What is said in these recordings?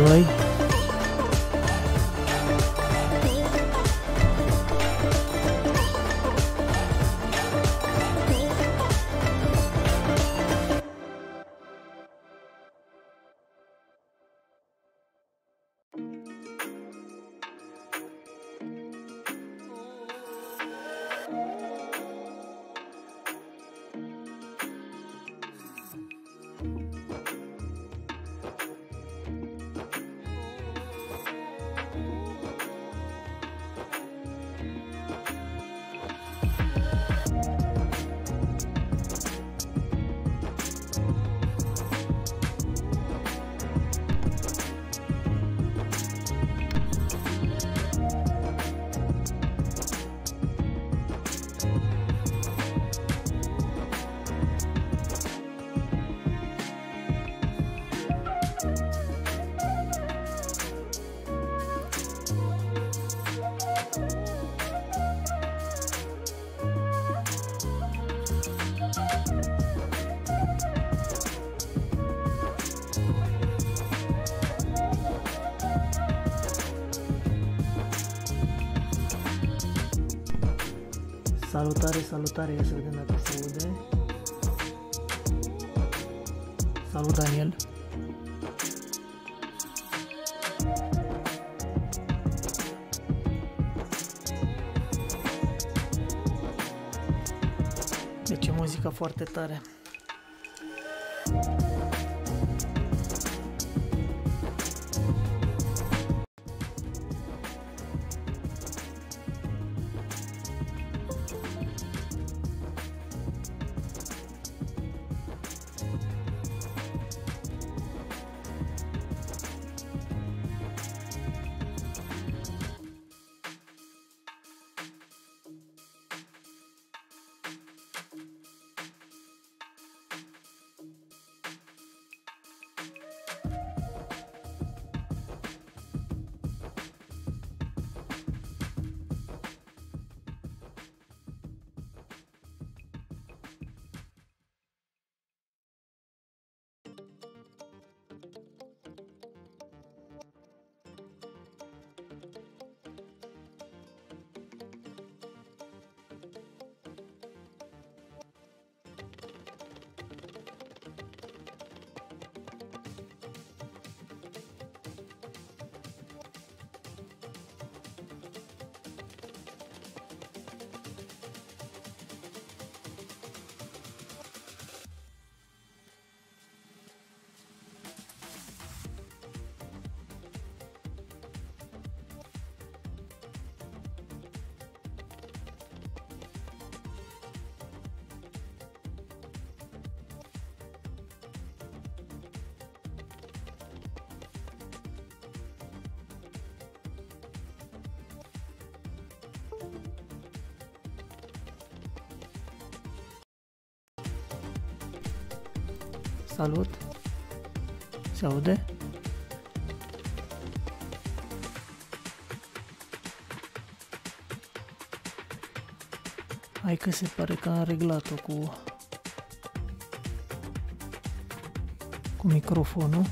1, 2, Salutare, salutare, ia să vedem dacă se aude. Salut, Daniel. Deci e muzica foarte tare. Salut. Se aude? Hai că se pare că am reglat-o cu cu microfonul.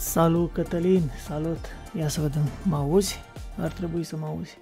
Salut, Cătălin, salut. Ia să vedem, mă auzi? Ar trebui să mă auzi.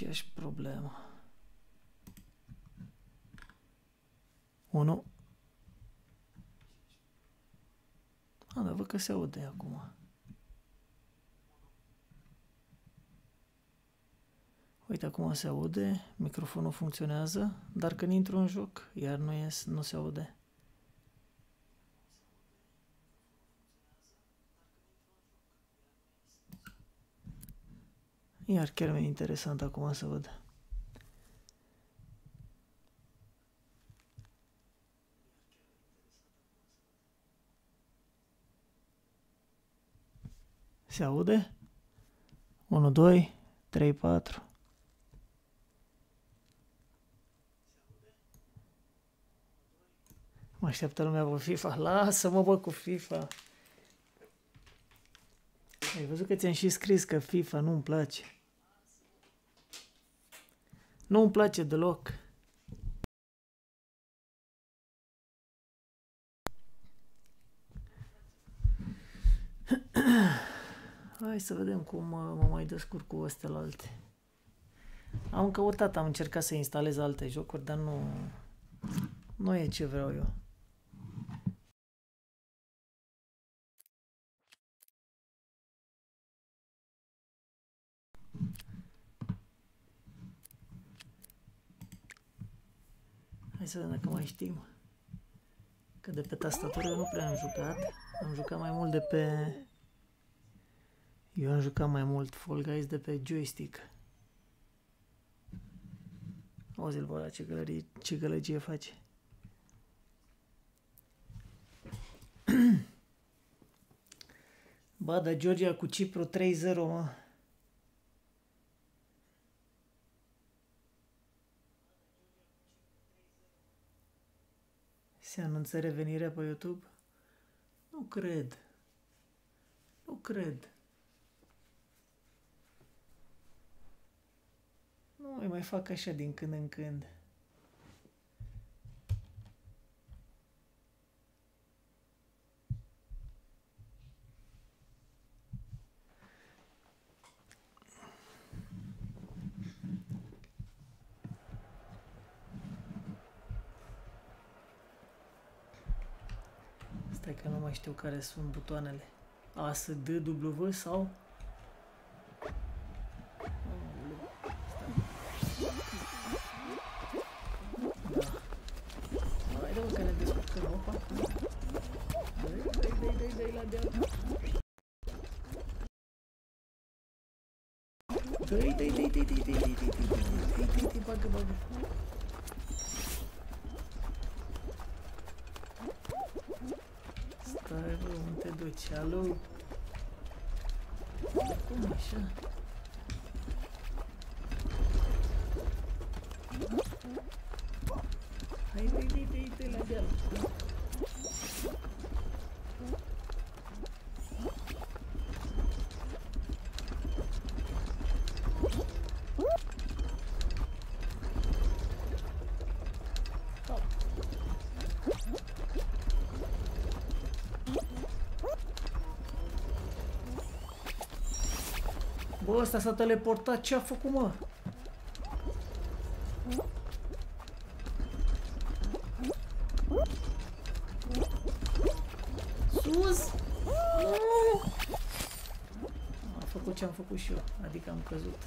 Aceeași problemă. 1. A, dar văd că se aude acum. Uite, acum se aude, microfonul funcționează, dar când intru în joc, iar nu, ies, nu se aude. Iar chiar mi-e interesant acum să văd. Se aude? 1, 2, 3, 4. Mă așteaptă lumea pe FIFA. Lasă-mă, bă, cu FIFA. Ai văzut că ți-am și scris că FIFA nu-mi place. Nu-mi place deloc. Hai să vedem cum mă mai descurc cu astea alte. Am căutat, am încercat să instalez alte jocuri, dar nu, nu e ce vreau eu. Hai să vedem dacă mai știm. Că de pe tastatură eu nu prea am jucat. Am jucat mai mult de pe... Eu am jucat mai mult Fall Guys de pe joystick. Auzi-l, bă, ce, gălărie, ce gălăgie face. Ba, dar Georgia cu Cipru 3-0, mă. Se anunță revenirea pe YouTube? Nu cred. Nu cred. Nu mai mai fac așa din când în când. Stai că nu mai știu care sunt butoanele. A, S, D, W sau... Da. Hai de mă, că ne descurcăm, opa. Dai, dai, dai, dai, dai la deal. Dai, dai, dai, dai, dai, dai, dai, dai, dai, dai, dai, dai, bagă, bagă. Stai, bă, unde te duci? Alo? Cum așa? Hai, băi, Bă, ăsta s-a teleportat, ce a făcut, mă? Sus! Nu! A făcut ce am făcut și eu, adică am căzut.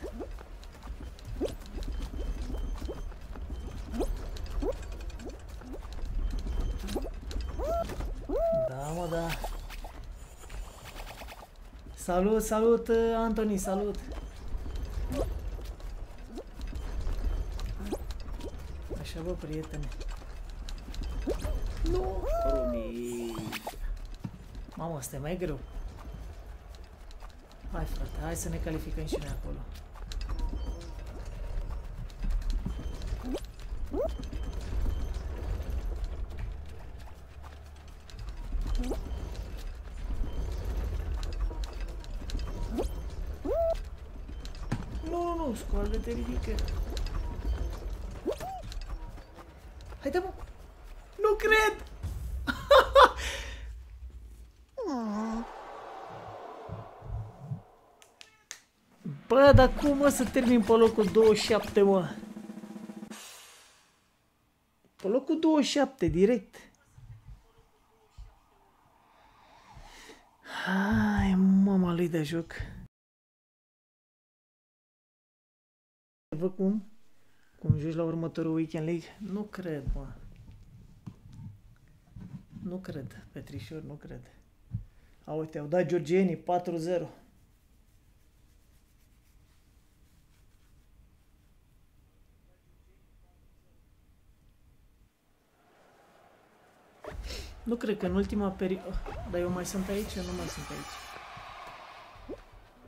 Salut, salut, Anthony, salut! Așa, bă, prietene. Nu, Runic. Mamă, asta e mai greu. Hai, frate, hai să ne calificăm și noi acolo. Nu, nu, nu, scoală-te, ridică. Haide, mă! Nu cred! Bă, dar cum mă să termin pe locul 27, mă? Pe locul 27, direct. Hai, mama lui de joc. Văd cum? Cum joci la următorul Weekend League? Nu cred, mă. Nu cred, Petrișor, nu cred. A, uite, au dat georgienii 4-0. Nu cred că în ultima perioadă... Dar eu mai sunt aici? Eu nu mai sunt aici.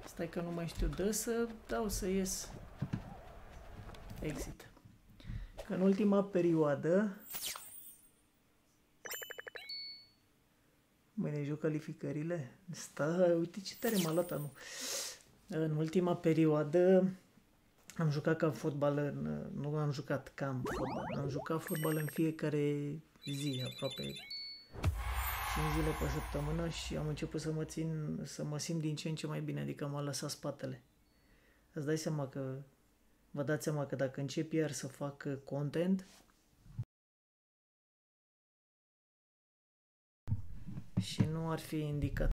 Stai că nu mai știu. Dă să dau să ies. Exit. Că în ultima perioadă... Mâine joc calificările. Stai, uite ce tare m-a luat anul. În ultima perioadă am jucat ca fotbal în, nu am jucat cam fotbal, am jucat fotbal în fiecare zi aproape 5 zile pe săptămână și am început să mă țin, să mă simt din ce în ce mai bine, adică m-a lăsat spatele. Îți dai seama că, vă dați seama că dacă încep iar să fac content, și nu ar fi indicat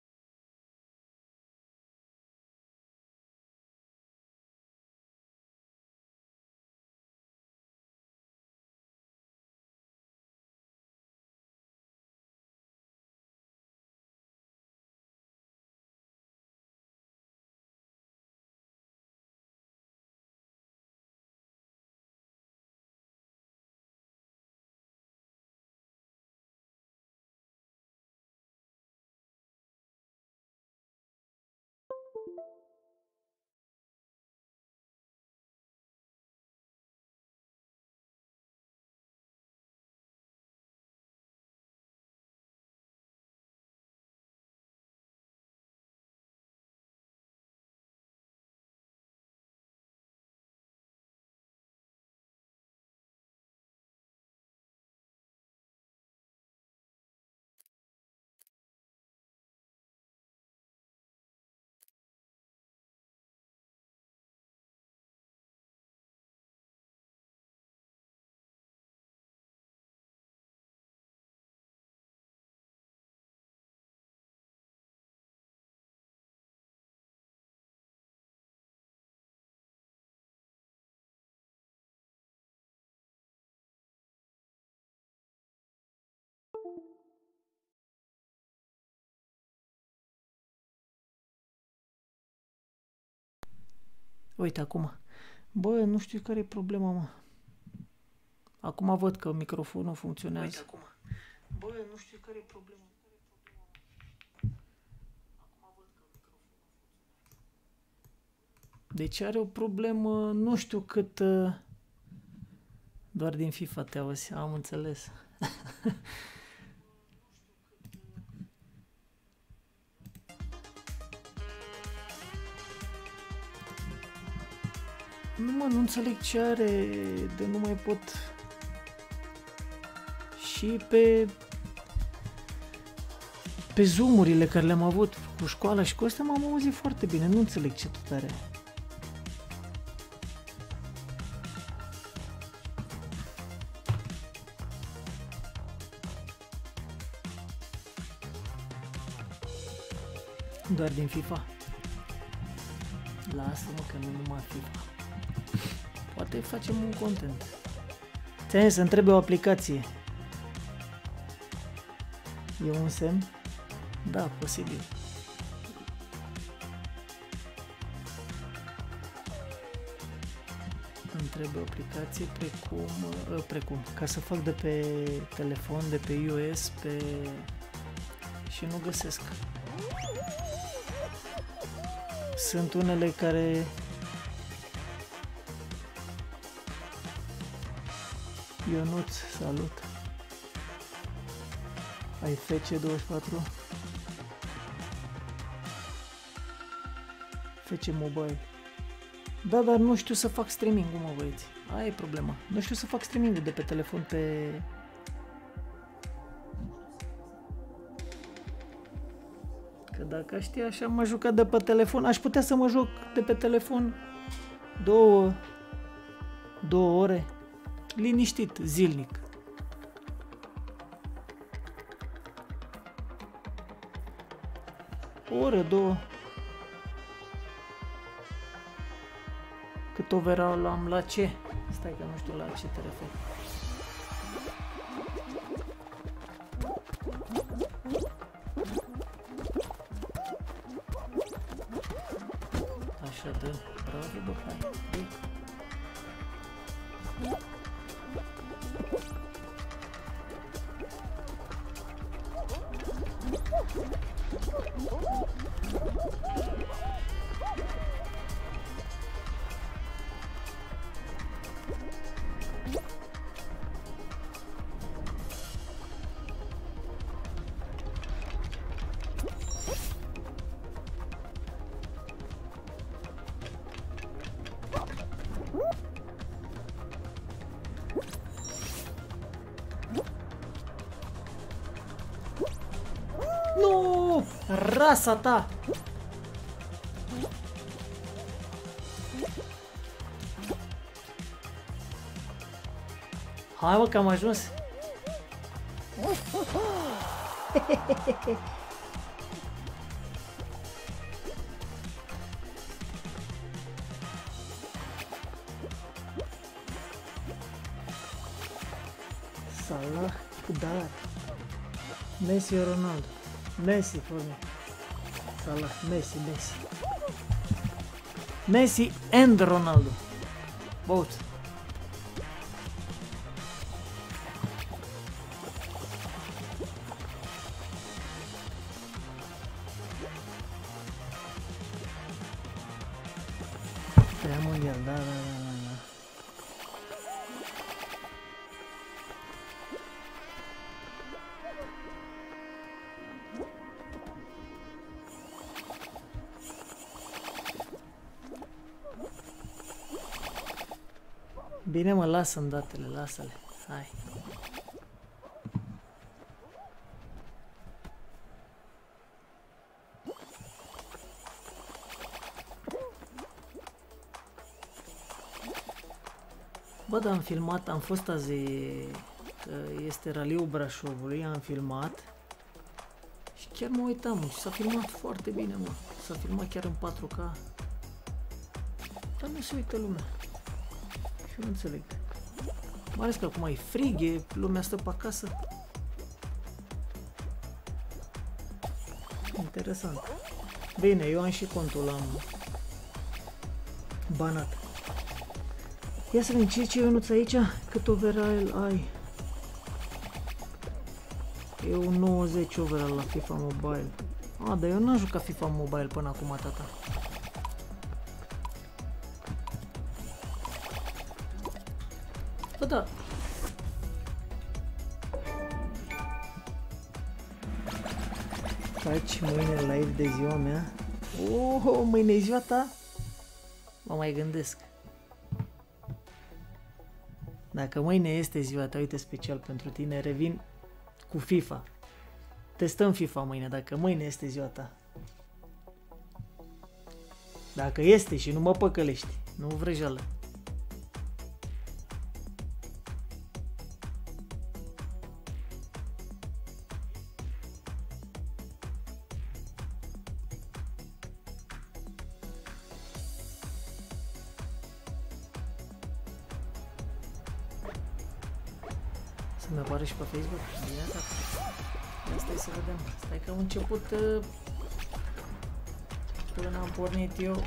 Uite acum. Bă, nu știu care e problema, mă. Acum văd că microfonul funcționează. Uite acum. Bă, nu știu care e problema. Deci are o problemă, nu știu cât, uh, doar din FIFA te auzi, am înțeles. nu mă, nu înțeleg ce are de nu mai pot și pe pe zoom care le-am avut cu școala și cu astea m-am auzit foarte bine, nu înțeleg ce tot are. Doar din FIFA. Lasă-mă că nu numai FIFA. Poate facem un content. Ți să-mi trebuie o aplicație. E un semn? Da, posibil. Îmi trebuie o aplicație precum, uh, precum, ca să fac de pe telefon, de pe iOS, pe... și nu găsesc. Sunt unele care Ionuț, salut! Ai FC24? FC Mobile. Da, dar nu știu să fac streaming mă băieți. Aia e problema. Nu știu să fac streaming de pe telefon pe... Că dacă știi așa mă jucat de pe telefon, aș putea să mă joc de pe telefon două, două ore, liniștit, zilnic. O oră, două. Cât overall am la ce? Stai că nu știu la ce te referi. Rasa ta! Hai mă că am ajuns! Salah, dar Messi Ronaldo Messi for me Salah, Messi, Messi. Messi and Ronaldo. Both. Bine mă, lasă în datele, lasă-le. Hai. Bă, dar am filmat, am fost azi, că este raliul Brașovului, am filmat și chiar mă uitam și s-a filmat foarte bine, mă. S-a filmat chiar în 4K. Dar nu se uită lumea. Și nu înțeleg. Mai ales că acum e frig, e, lumea stă pe acasă. Interesant. Bine, eu am și contul am banat. Ia să vedem ce ce Ionuț aici, cât overall ai. E un 90 overall la FIFA Mobile. A, dar eu n-am jucat FIFA Mobile până acum, tata. Bă, da. Faci mâine live de ziua mea? Oh, mâine e ziua ta? Mă mai gândesc. Dacă mâine este ziua ta, uite special pentru tine, revin cu FIFA. Testăm FIFA mâine, dacă mâine este ziua ta. Dacă este și nu mă păcălești, nu vrăjeală. Început uh, până am pornit eu.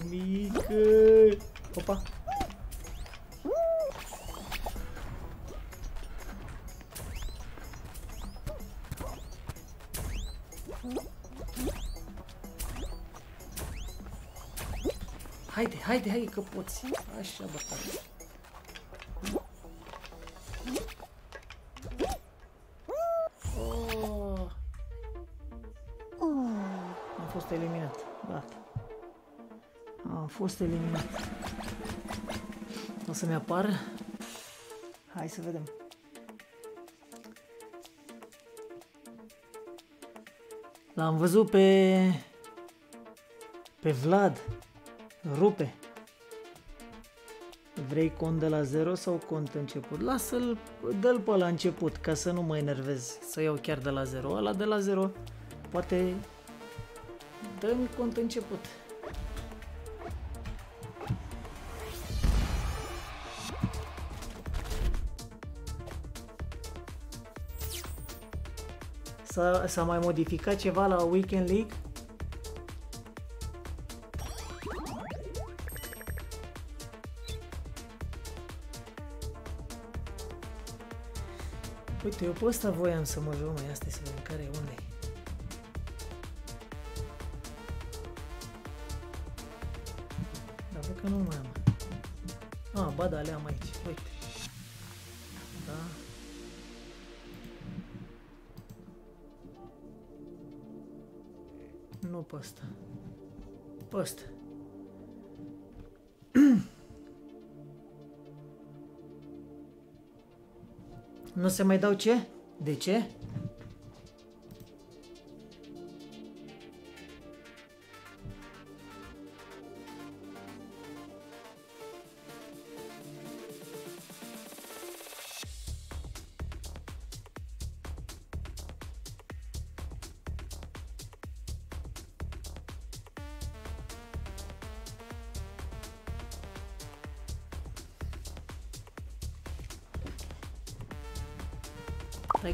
Mamă, romică! Opa! Haide, haide, haide că poți. Așa, bă, fost eliminat. O să-mi apară? Hai să vedem. L-am văzut pe... pe Vlad. Rupe. Vrei cont de la zero sau cont început? Lasă-l, dă-l pe la început, ca să nu mă enervez, să iau chiar de la zero. Ăla de la zero, poate dă-mi cont început. S-a mai modificat ceva la Weekend League? Uite, eu pe ăsta voiam să mă joc, mai asta să vedem care e unde Dar văd că nu mai am. Ah, ba da, le am aici, uite. Pe ăsta. Pe ăsta. Nu se mai dau ce? De ce?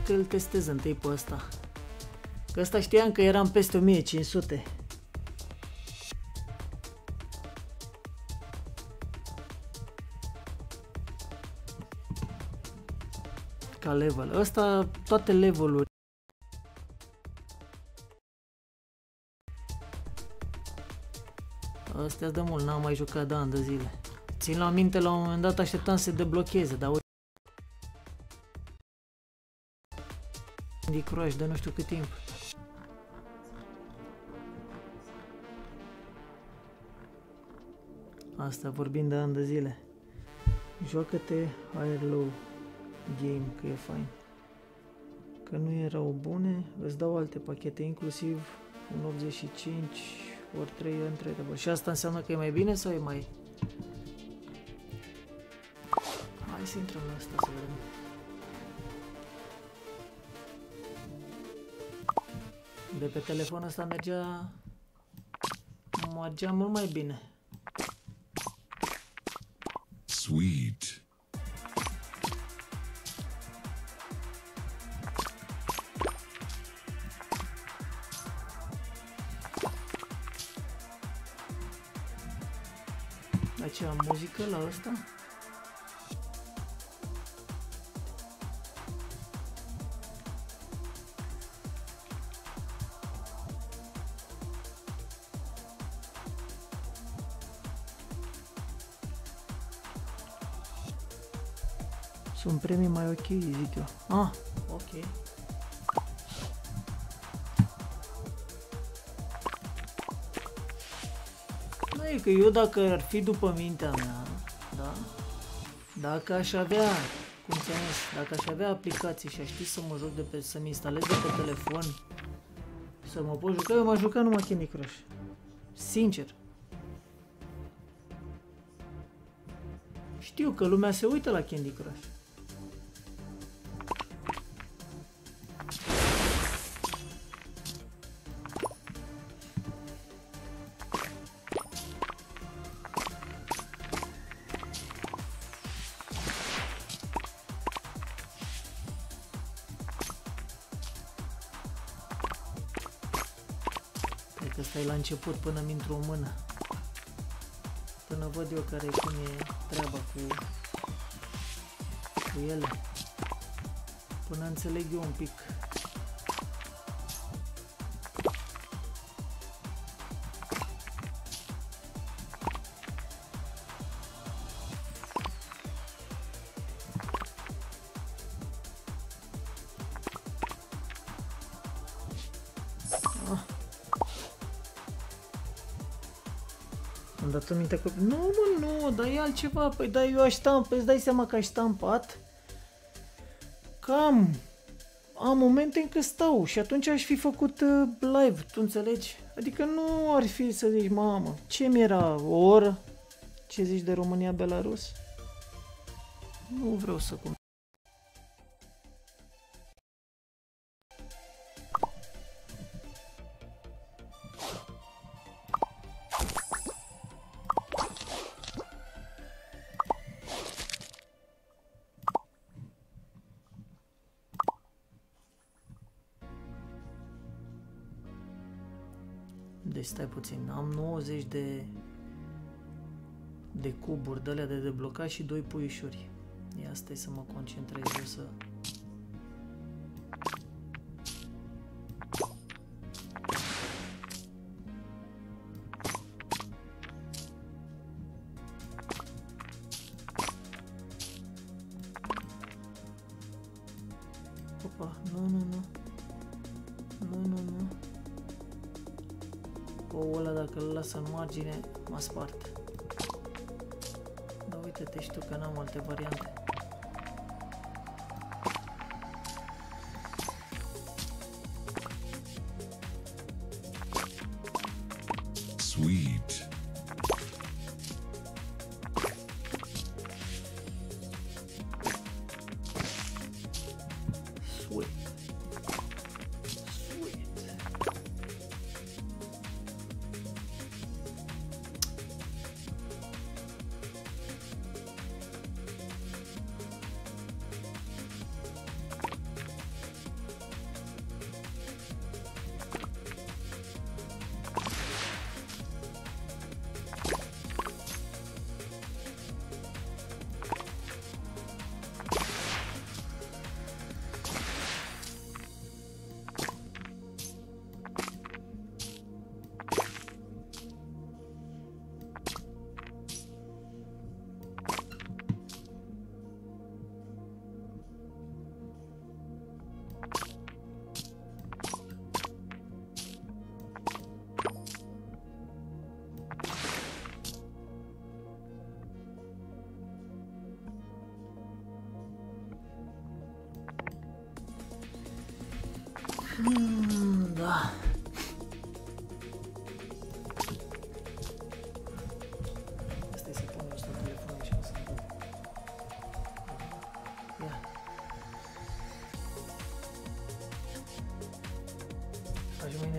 Că îl testez întâi pe ăsta. Că ăsta știam că eram peste 1500. Ca level. Ăsta, toate leveluri. Astea de mult, n-am mai jucat de ani de zile. Țin la minte, la un moment dat așteptam să se deblocheze, dar Candy Crush de nu știu cât timp. Asta vorbind de ani de zile. Joacă-te Higher Low Game, că e fain. Că nu erau bune, îți dau alte pachete, inclusiv un 85 ori 3 Untradable. Și asta înseamnă că e mai bine sau e mai... Hai să intrăm la asta să vedem. De pe telefon ăsta mergea... Mergea mult mai bine. Sweet. Aici muzică la ăsta? Sunt premii mai ok, zic eu. Ah, ok. Nu e că eu dacă ar fi după mintea mea, da? Dacă aș avea, cum ți-am zis, dacă aș avea aplicații și aș ști să mă joc de pe, să-mi instalez de pe telefon, să mă pot juca, eu m-aș juca numai Candy Crush. Sincer. Știu că lumea se uită la Candy Crush. Început până mi intru o mână. Până văd eu care cum e treaba cu, cu ele. Până înțeleg eu un pic. Am dat aminte că... Nu, mă, nu, dar e altceva. Păi da, eu aș stamp, îți dai seama că aș stampat. Cam am momente în care stau și atunci aș fi făcut uh, live, tu înțelegi? Adică nu ar fi să zici, mamă, ce mi era o oră? Ce zici de România-Belarus? Nu vreau să cum. Stai puțin, am 90 de de cuburi de alea de deblocat și doi puișuri. Ia stai să mă concentrez eu să... că n-am alte variante.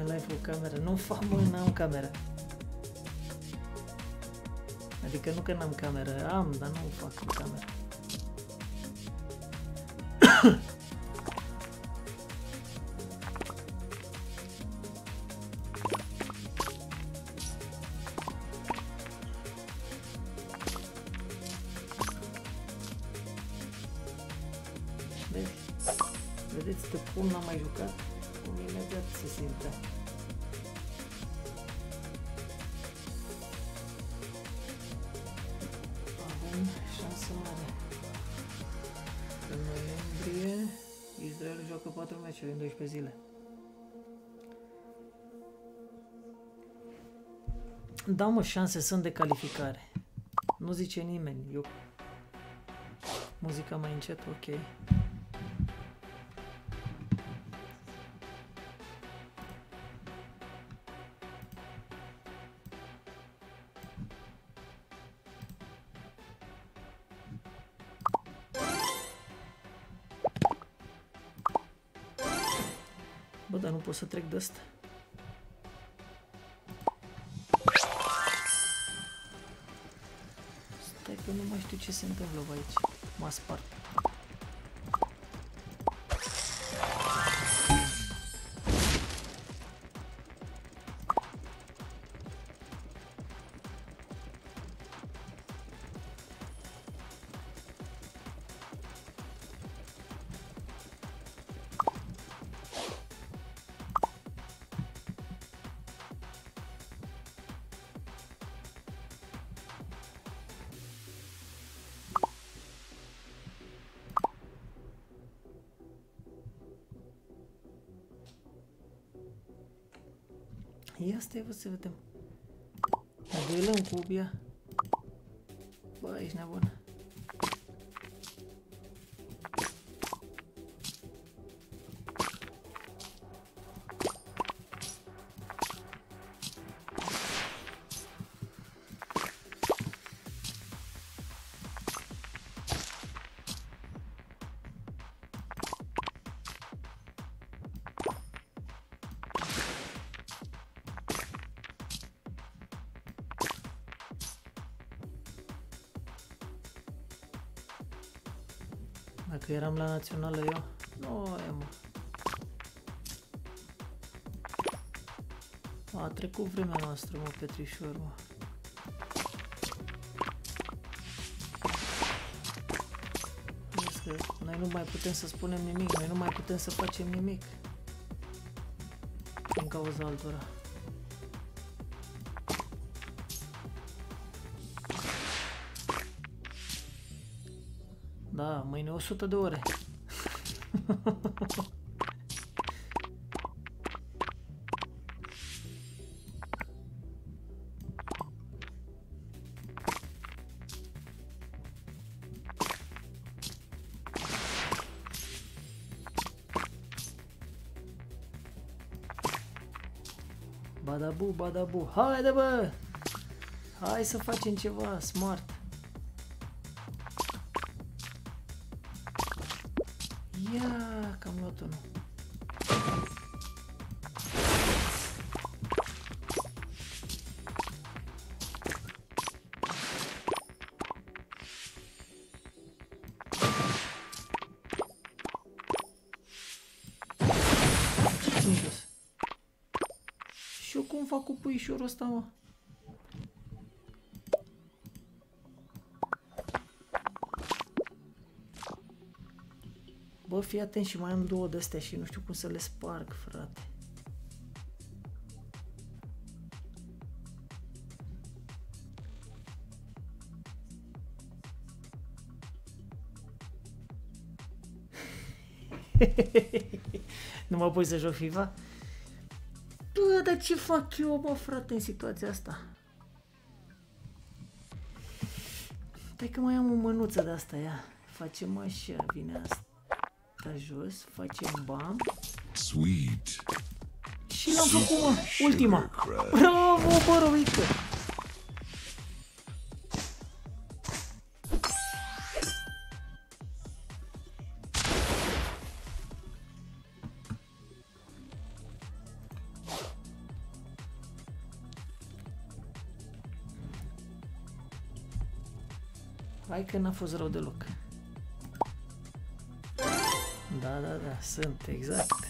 Faci mâine live cu cameră. Nu fac, mă, n-am cameră. Adică nu că n-am cameră, am, dar nu fac cu cameră. Zile. Da, mă, șanse sunt de calificare. Nu zice nimeni. Eu... Muzica mai încet, ok. Pot să trec de asta. Stai că nu mai știu ce se întâmplă bă, aici. M-a spart. Ia stai vă să vedem. Duelăm cu Ubia. Bă, Dacă eram la națională eu, nu e mă. A trecut vremea noastră, mă, Petrișor, mă. Vezi că noi nu mai putem să spunem nimic, noi nu mai putem să facem nimic. Din cauza altora. 100 de ore. Badabu, badabu. Haide, bă! Hai să facem ceva smart. Fac cu puișorul ăsta, mă? Bă, fii atent și mai am două de astea și nu știu cum să le sparg, frate. nu mă pui să joc FIFA? Bă, dar ce fac eu, bă, frate, în situația asta? Stai că mai am o mânuță de asta, ia. Facem așa, vine asta jos, facem bam. Sweet. Și l-am făcut, mă, ultima. Bravo, bărovică! Hai că n-a fost rău deloc. Da, da, da, sunt, exact.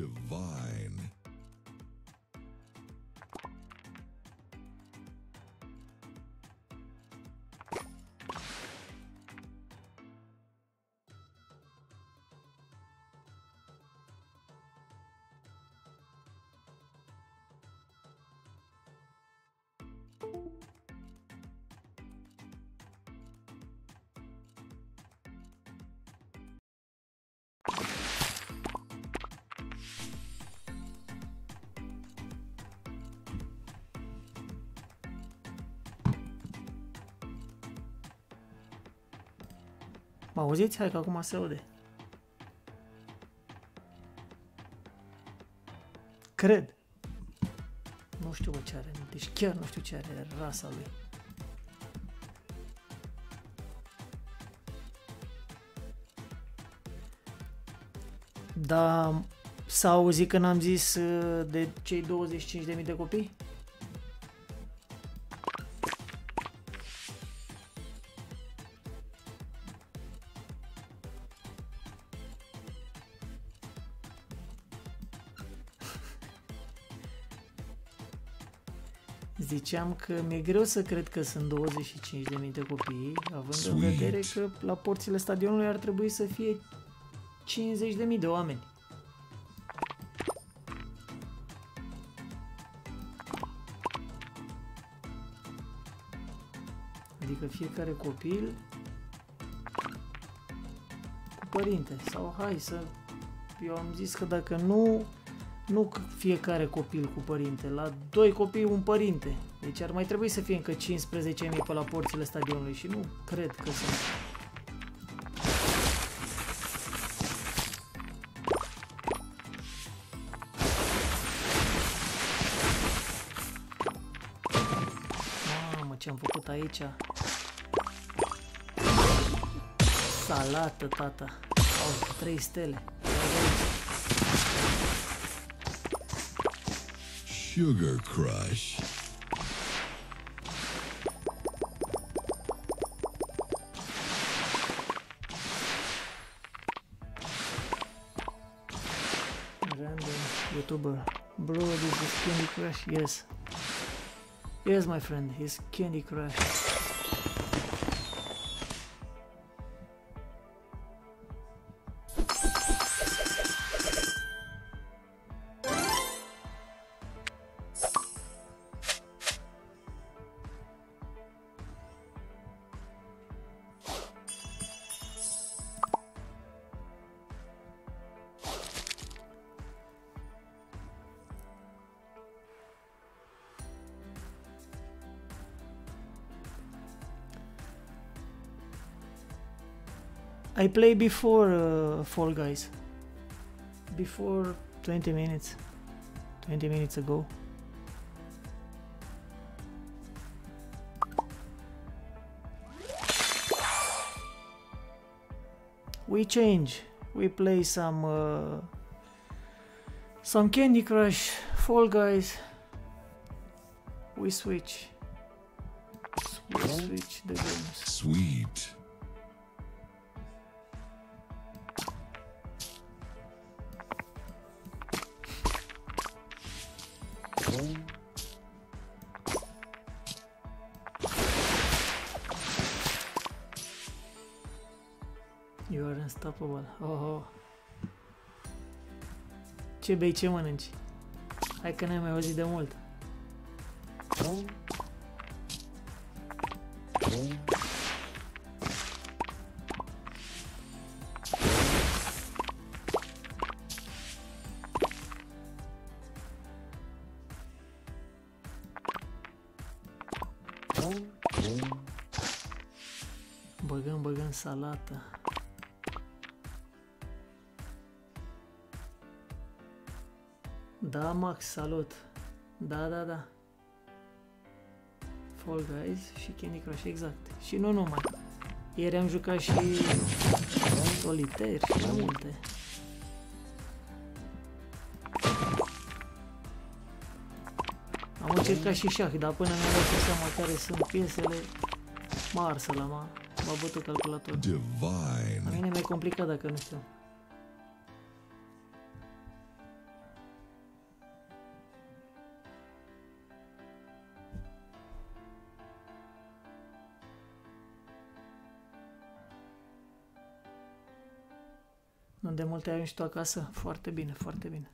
Divine. Mă auziți? Hai că acum se aude. Cred. Nu știu bă, ce are. Deci chiar nu știu ce are rasa lui. Da, s-a auzit când am zis uh, de cei 25.000 de copii? Ziceam că mi-e greu să cred că sunt 25.000 de copii, având Sweet. în vedere că la porțile stadionului ar trebui să fie 50.000 de oameni. Adică fiecare copil cu părinte. Sau hai să... Eu am zis că dacă nu nu fiecare copil cu părinte, la doi copii un părinte. Deci ar mai trebui să fie încă 15.000 pe la porțile stadionului și nu cred că sunt. Mamă, ce am făcut aici? Salată, tata. Au, trei stele. Sugar Crush. YouTuber. Bro, this is Candy Crush. Yes. Yes, my friend. He's Candy Crush. I play before uh, Fall Guys. Before 20 minutes. 20 minutes ago. We change. We play some uh, some Candy Crush, Fall Guys. We switch. Ce bei, ce mănânci? Hai că n-ai mai auzit de mult. Da, Max, salut. Da, da, da. Fall Guys și Candy Crush, exact. Și nu numai. Ieri am jucat și solitaire și mai multe. Am încercat și șah, dar până mi-am dat seama care sunt piesele, m-a arsă la m-a bătut calculator. Divine. La mine e mai complicat dacă nu știu. Multe ai și tu acasă? Foarte bine, foarte bine.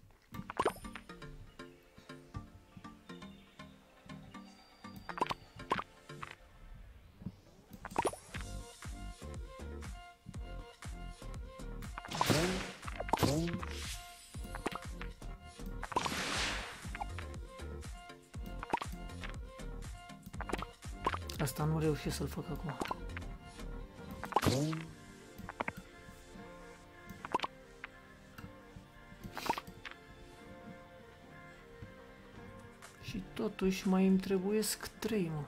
Asta nu reușesc să-l fac acum. Totuși mai îmi trebuiesc trei, mă.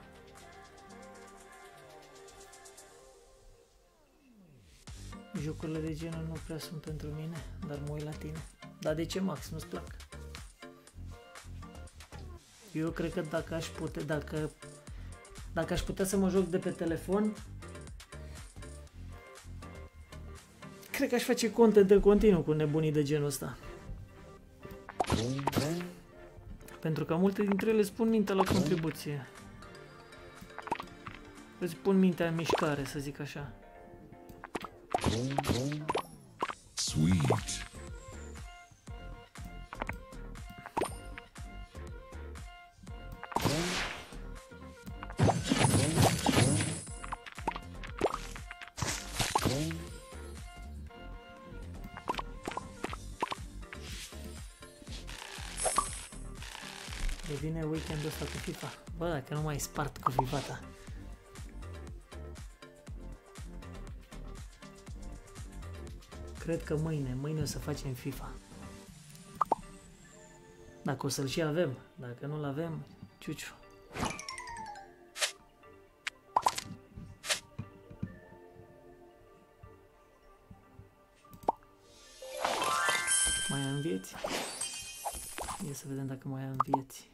Jocurile de genul nu prea sunt pentru mine, dar mă uit la tine. Dar de ce, Max? Nu-ți plac? Eu cred că dacă aș putea, dacă, dacă aș putea să mă joc de pe telefon, cred că aș face content de continuu cu nebunii de genul ăsta. Pentru că multe dintre ele spun mintea la contribuție. Îți pun mintea în mișcare, să zic așa. Weekendul ăsta cu FIFA. Bă, dacă nu mai spart cu FIFA ta. Cred că mâine, mâine o să facem FIFA. Dacă o să-l și avem, dacă nu-l avem, ciuciu. Mai am vieți? Ia să vedem dacă mai am vieți.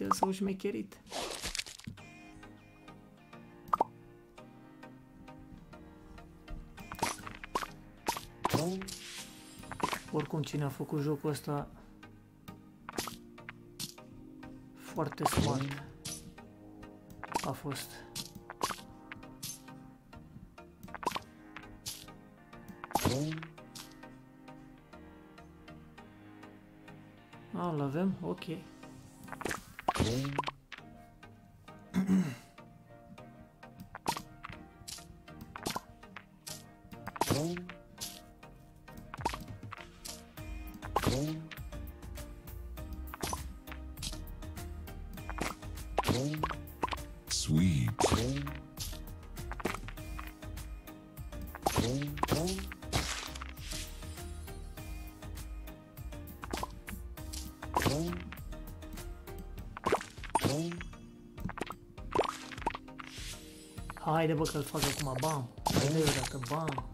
Că ăștia s-au șmecherit. Oricum, cine a făcut jocul ăsta foarte smart a fost. A, îl avem? Ok. Sweet. Haide bă că-l fac acum, bam. Haide eu dacă bam.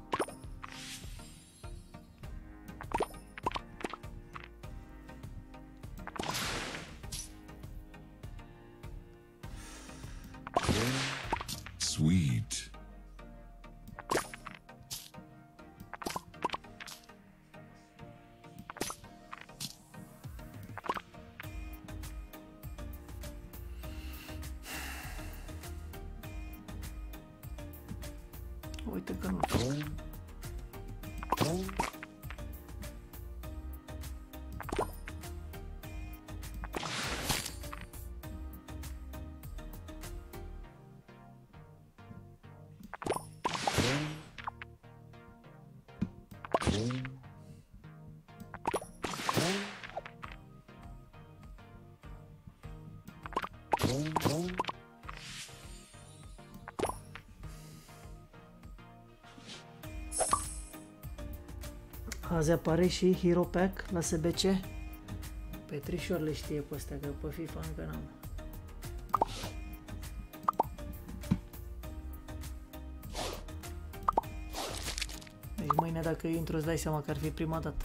Azi apare și Hero Pack la SBC. Petrișor le știe pe astea, că pe FIFA încă n-am. Deci mâine dacă intru îți dai seama că ar fi prima dată.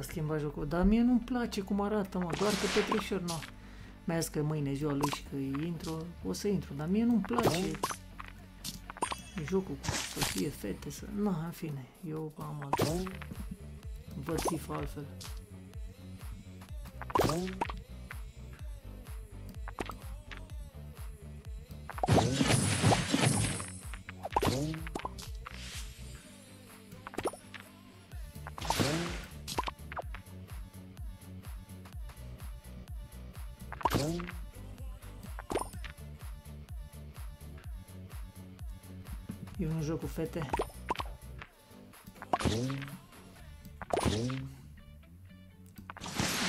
S-a schimbat jocul, dar mie nu-mi place cum arată, mă, doar că Petrișor nu. Mai zis că mâine ziua lui și că intru, o să intru, dar mie nu-mi place. jocul cu să fie fete, să... Nu, în fine, eu am alt... Văd FIFA altfel. E un joc cu fete.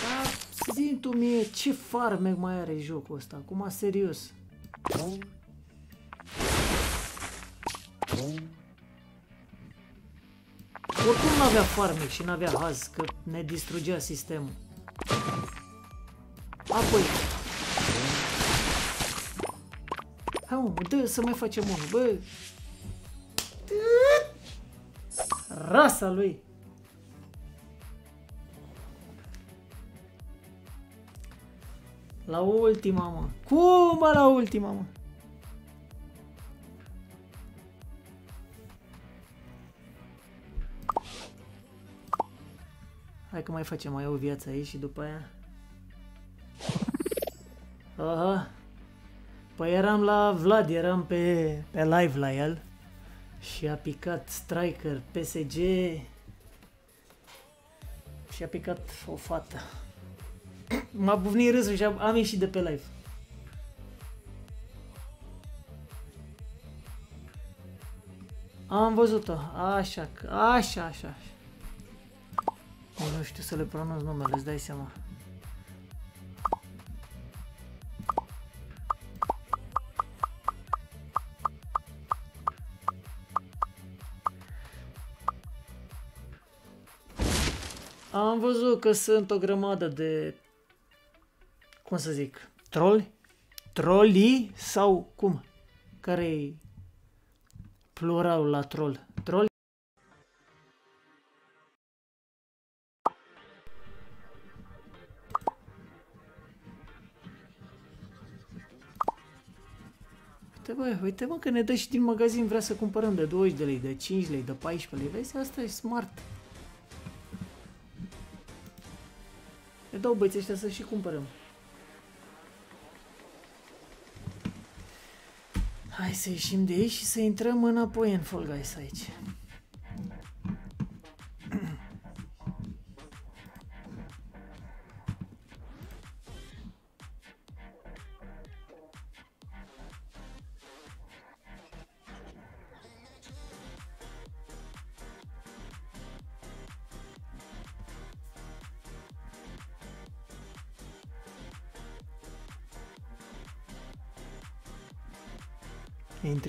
Da, zi tu mie ce farmec mai are jocul ăsta, acum serios. Oricum nu avea farmec și nu avea haz, că ne distrugea sistemul. Apoi... Hai mă, dă să mai facem unul, bă! Rasa lui! La ultima, mă. Cum, mă, la ultima, mă? Hai că mai facem mai o viață aici și după aia... Aha. Păi eram la Vlad, eram pe, pe live la el și a picat Striker, PSG și a picat o fată. M-a bufnit râsul și am, am ieșit de pe live. Am văzut-o. Așa, așa, așa, așa. Nu știu să le pronunț numele, îți dai seama. Văzut că sunt o grămadă de, cum să zic, troli? Troli sau cum? care e pluralul la troll? Troll? Uite bă, uite mă că ne dă și din magazin, vrea să cumpărăm de 20 de lei, de 5 lei, de 14 lei. Vezi, asta e smart. Dau băieții ăștia să și cumpărăm. Hai să ieșim de aici și să intrăm înapoi în Fall Guys aici.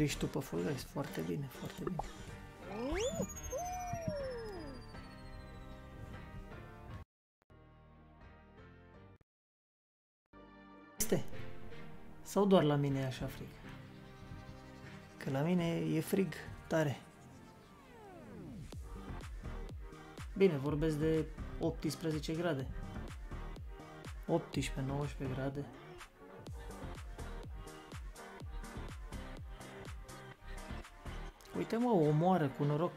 Intri și tu pe Fall Guys. Foarte bine, foarte bine. Este. Sau doar la mine e așa frig? Că la mine e frig tare. Bine, vorbesc de 18 grade. 18-19 grade. Uite mă, o moară cu noroc.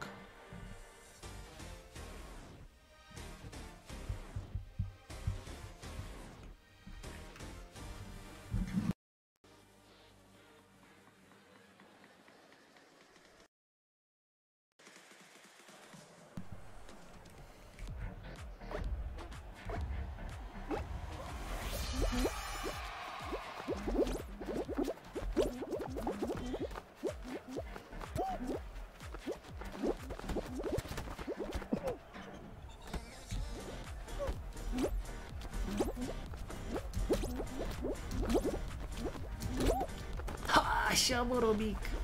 Robic.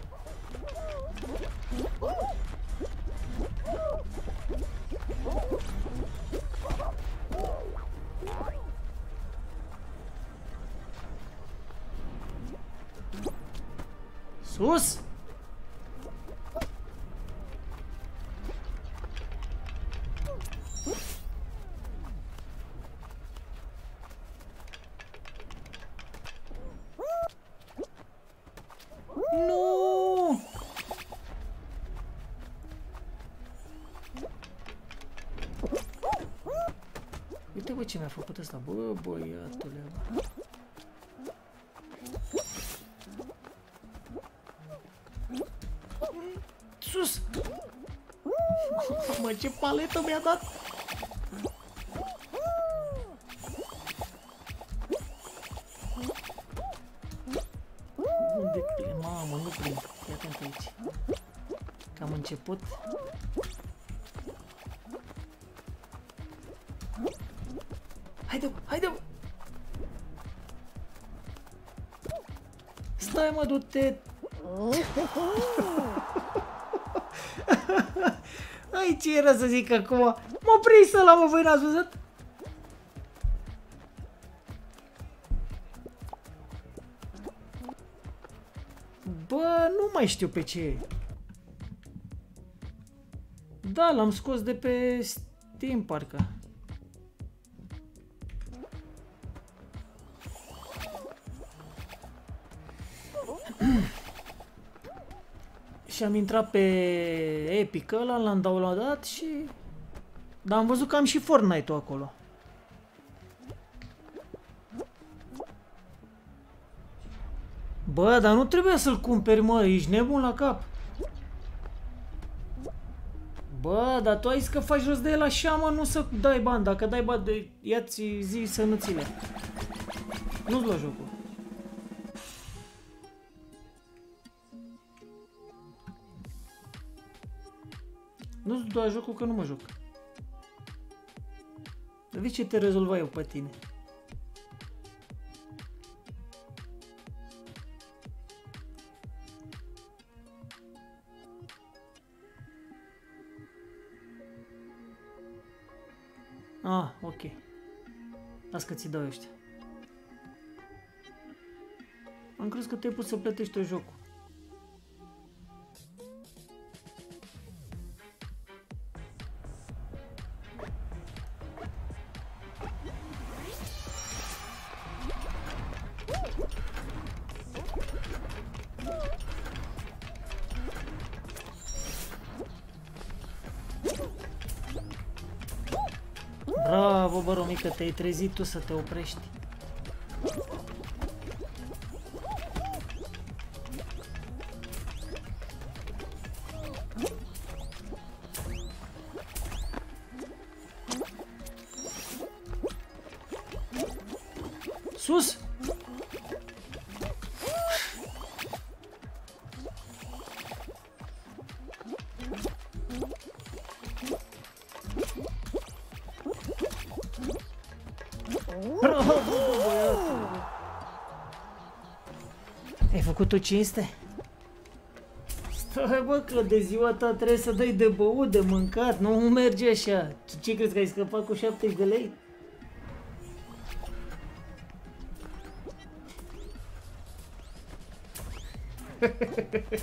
Ce mi-a făcut ăsta, bă băiatule. Bă. Sus! Mă, ce paletă mi-a dat! Unde Mamă, nu prind. Fii atent aici. Că am început. Stai mă, du-te! Ai, ce era să zic acum? M-a prins ăla, mă, voi n-ați văzut? Bă, nu mai știu pe ce Da, l-am scos de pe Steam, parcă. Și am intrat pe Epic ăla, l-am downloadat și... Dar am văzut că am și Fortnite-ul acolo. Bă, dar nu trebuia să-l cumperi, mă, ești nebun la cap. Bă, dar tu ai zis că faci jos de el așa, mă, nu să dai bani. Dacă dai bani, de... ia-ți zi să nu ți le. Nu-ți lua jocul. Nu-ți lua jocul că nu mă joc. Dar vezi ce te rezolva eu pe tine. Ah, ok. Las că ți dau ăștia. Am crezut că te-ai pus să plătești o jocul. Bravo, bă, Romică, te-ai trezit tu să te oprești. Tu cinste? Stai bă, că de ziua ta trebuie să dai de băut, de mâncat, nu merge așa. Tu ce crezi că ai scăpat cu 70 de lei?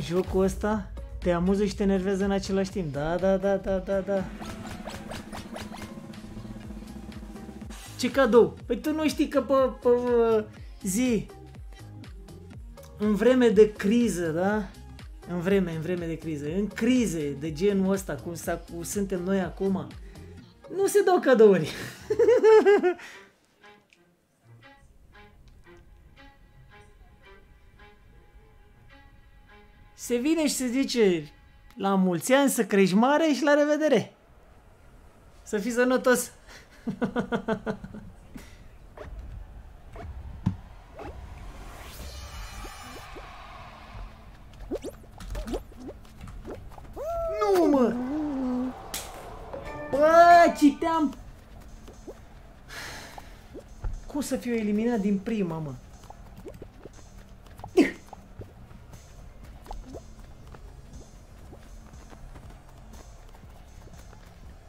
Jocul ăsta te amuză și te enervează în același timp. Da, da, da, da, da, da. Ce cadou? Păi tu nu știi că pe, pe zi, în vreme de criză, da? În vreme, în vreme de criză, în crize de genul ăsta, cum, s-a, cum suntem noi acum, nu se dau cadouri. se vine și se zice la mulți ani, să crești mare și la revedere. Să fii sănătos. nu, mă! Bă, citeam... Cum să fiu eliminat din prima, mă?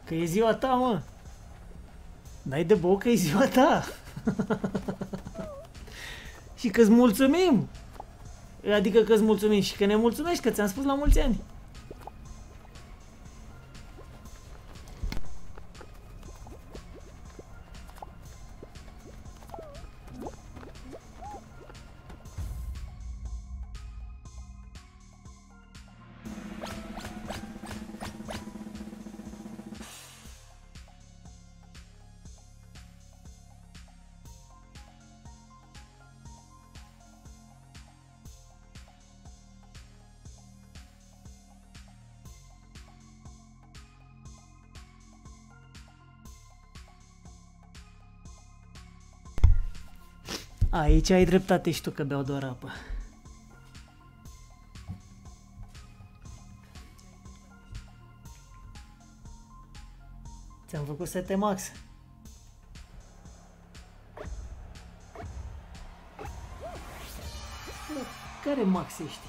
Că e ziua ta, mă. N-ai de băut că e ziua ta. și că-ți mulțumim. Adică că-ți mulțumim și că ne mulțumești că ți-am spus la mulți ani. Aici ai dreptate și tu că beau doar apă. Ți-am făcut sete max. Bă, Care max ești?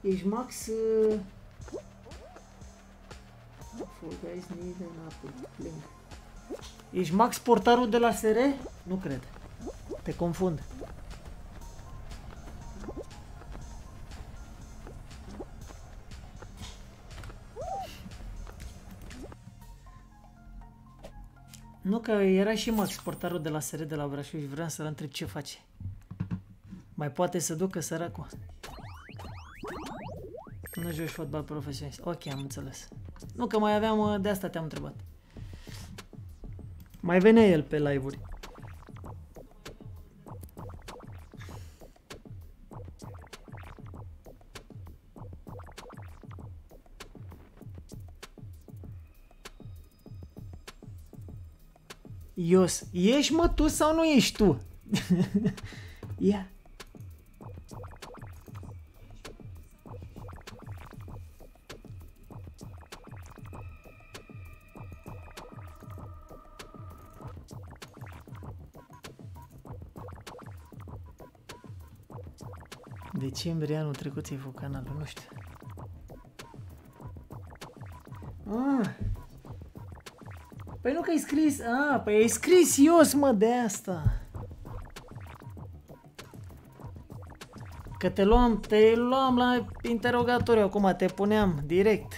Ești max... Uh... Fall Guys need an apple. Link. Ești max portarul de la SR? Nu cred. Te confund. Nu, că era și Max, portarul de la SR de la Brașov și vreau să-l întreb ce face. Mai poate să ducă săracul. Nu joci fotbal profesionist. Ok, am înțeles. Nu, că mai aveam, uh, de asta te-am întrebat. Mai venea el pe live-uri. Ios, ești mă tu sau nu ești tu? Ia. Decembrie anul trecut ți-ai făcut canalul, nu știu. Păi nu că ai scris, a, păi ai scris Ios, mă, de asta. Că te luam, te luam la interogatoriu acum, te puneam direct.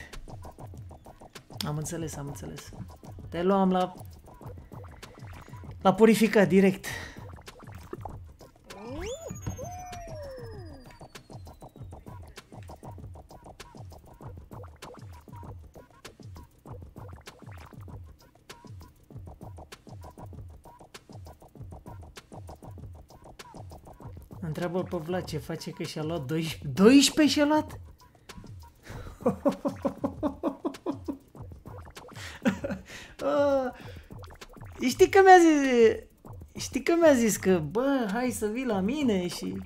Am înțeles, am înțeles. Te luam la... La purificat, direct. Pe Vlad ce face că și-a luat 12, 12 și-a luat? Ah, Știi că mi-a zis, știi că mi-a zis că, bă, hai să vii la mine și...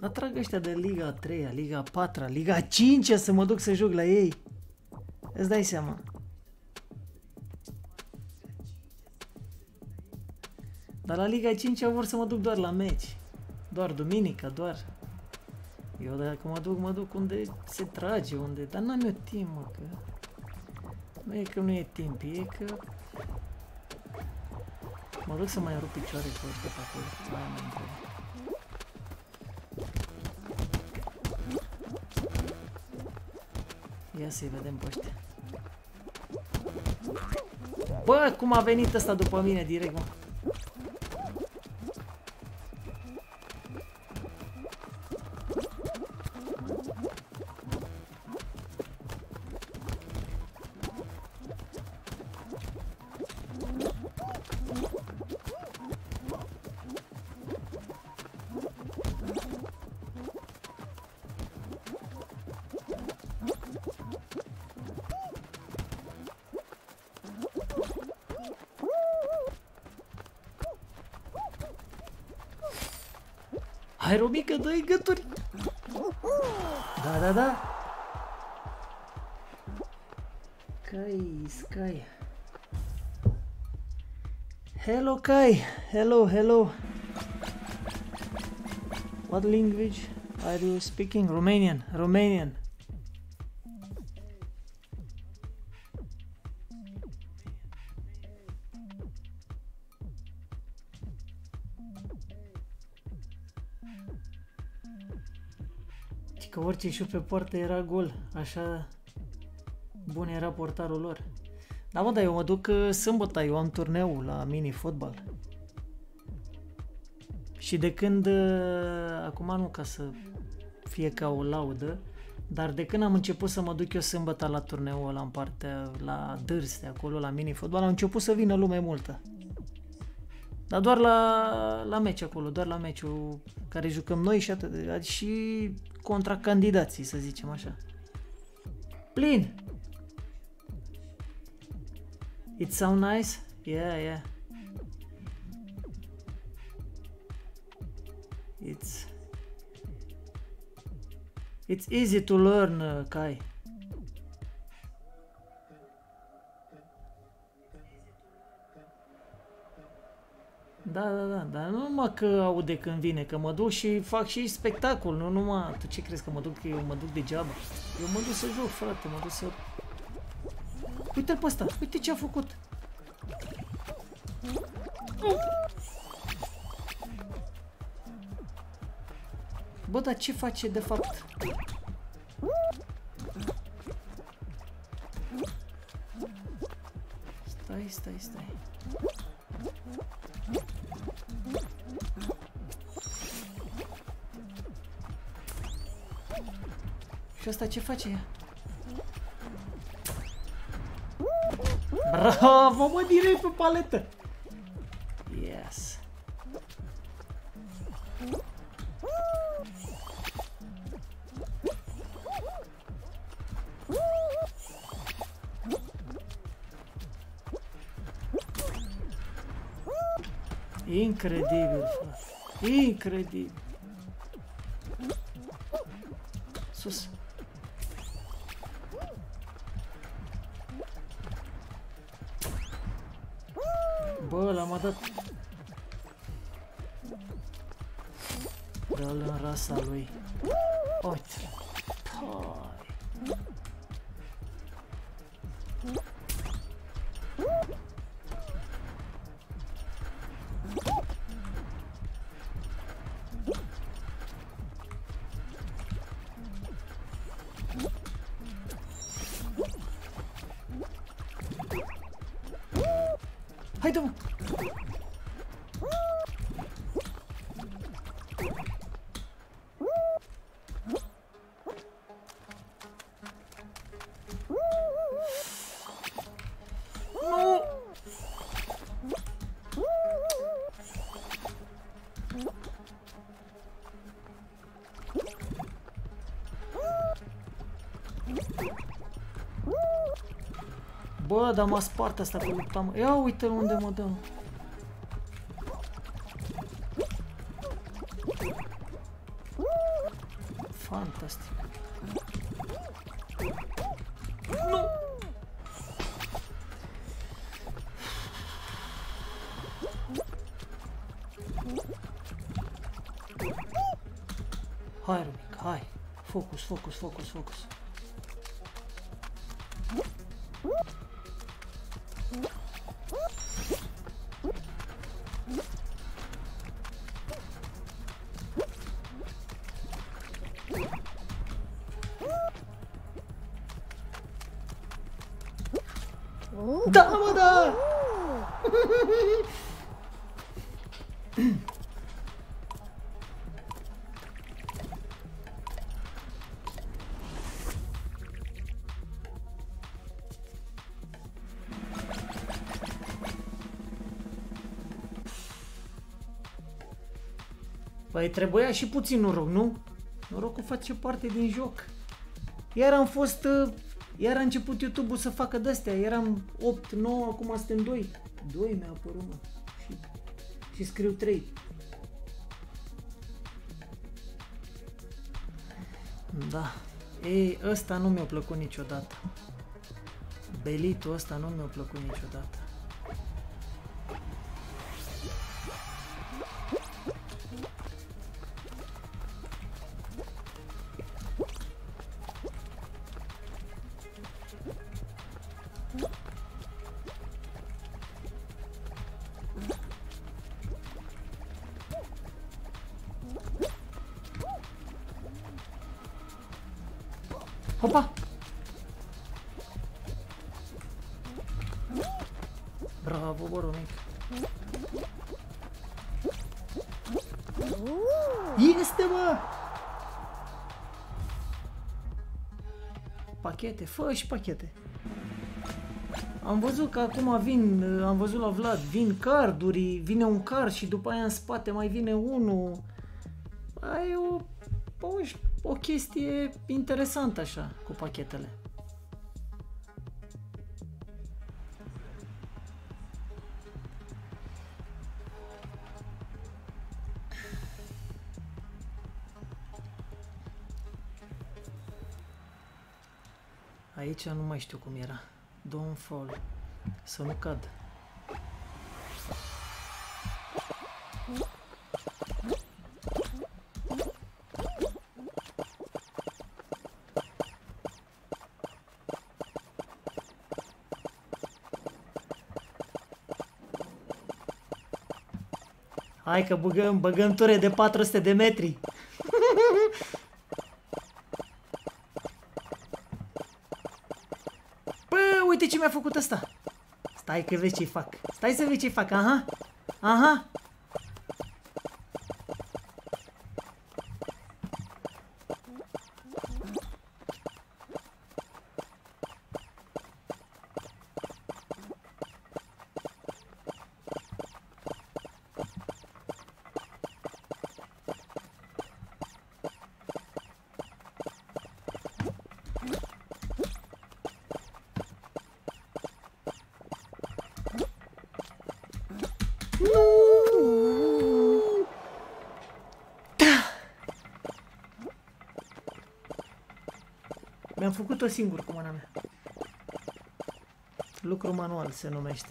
Atrag ăștia de Liga 3, Liga 4, Liga 5 să mă duc să joc la ei. Îți dai seama. Dar la Liga 5 vor să mă duc doar la meci. Doar duminica, doar. Eu dacă mă duc, mă duc unde se trage, unde... Dar n-am eu timp, mă, că... Nu e că nu e timp, e că... Mă duc să mai rup picioare cu ăștia pe acolo. Aia mă întreb. Ia să-i vedem pe ăștia. Bă, cum a venit ăsta după mine direct, mă. Hello, Kai. Hello, hello. What language are you speaking? Romanian. Romanian. Și că orice șut pe poartă era gol. Așa bun era portarul lor. Da, mă, dar eu mă duc uh, sâmbătă, eu am turneu la mini-fotbal. Și de când, uh, acum nu ca să fie ca o laudă, dar de când am început să mă duc eu sâmbătă la turneul ăla în partea, la Dârste, acolo, la mini-fotbal, am început să vină lume multă. Dar doar la, la meci acolo, doar la meciul care jucăm noi și atât. Adică și contra candidații, să zicem așa. Plin! It sound nice? Yeah, yeah. It's It's easy to learn, uh, Kai. Da, da, da, dar nu numai că aude când vine, că mă duc și fac și spectacol, nu numai... Tu ce crezi că mă duc, că eu mă duc degeaba? Eu mă duc să joc, frate, mă duc să... Uite-l pe ăsta, uite ce a făcut! Bă, dar ce face de fapt? Stai, stai, stai. Și asta ce face ea? Bravo, mă, direct pe paletă! Yes. Incredibil, frate. Incredibil. Sus. Bă, l-am dat... Dă-l rasa lui. Uite. Dar m-a spart asta cu lupta, mă. Ia uite unde mă dăm. Fantastic. Nu! Hai, Rubic, hai. Focus, focus, focus, focus. Păi trebuia și puțin noroc, nu? Norocul face parte din joc. Iar am fost... uh, Iar a început YouTube-ul să facă de-astea. Eram 8, 9, acum suntem 2. 2 mi-a apărut, mă. Și, și scriu 3. Da. Ei, ăsta nu mi-a plăcut niciodată. Belitul ăsta nu mi-a plăcut niciodată. Este, mă! Pachete, fă și pachete. Am văzut că acum vin, am văzut la Vlad, vin carduri, vine un card și după aia în spate mai vine unul. Ai o, o, o chestie interesantă așa cu pachetele. Aici nu mai știu cum era. Don't fall. Să nu cad. Hai că băgăm, băgăm ture de 400 de metri. Bă, uite ce mi-a făcut ăsta. Stai că vezi ce fac. Stai să vezi ce fac. Aha. Aha. Făcut-o singur cu mâna mea. Lucru manual se numește.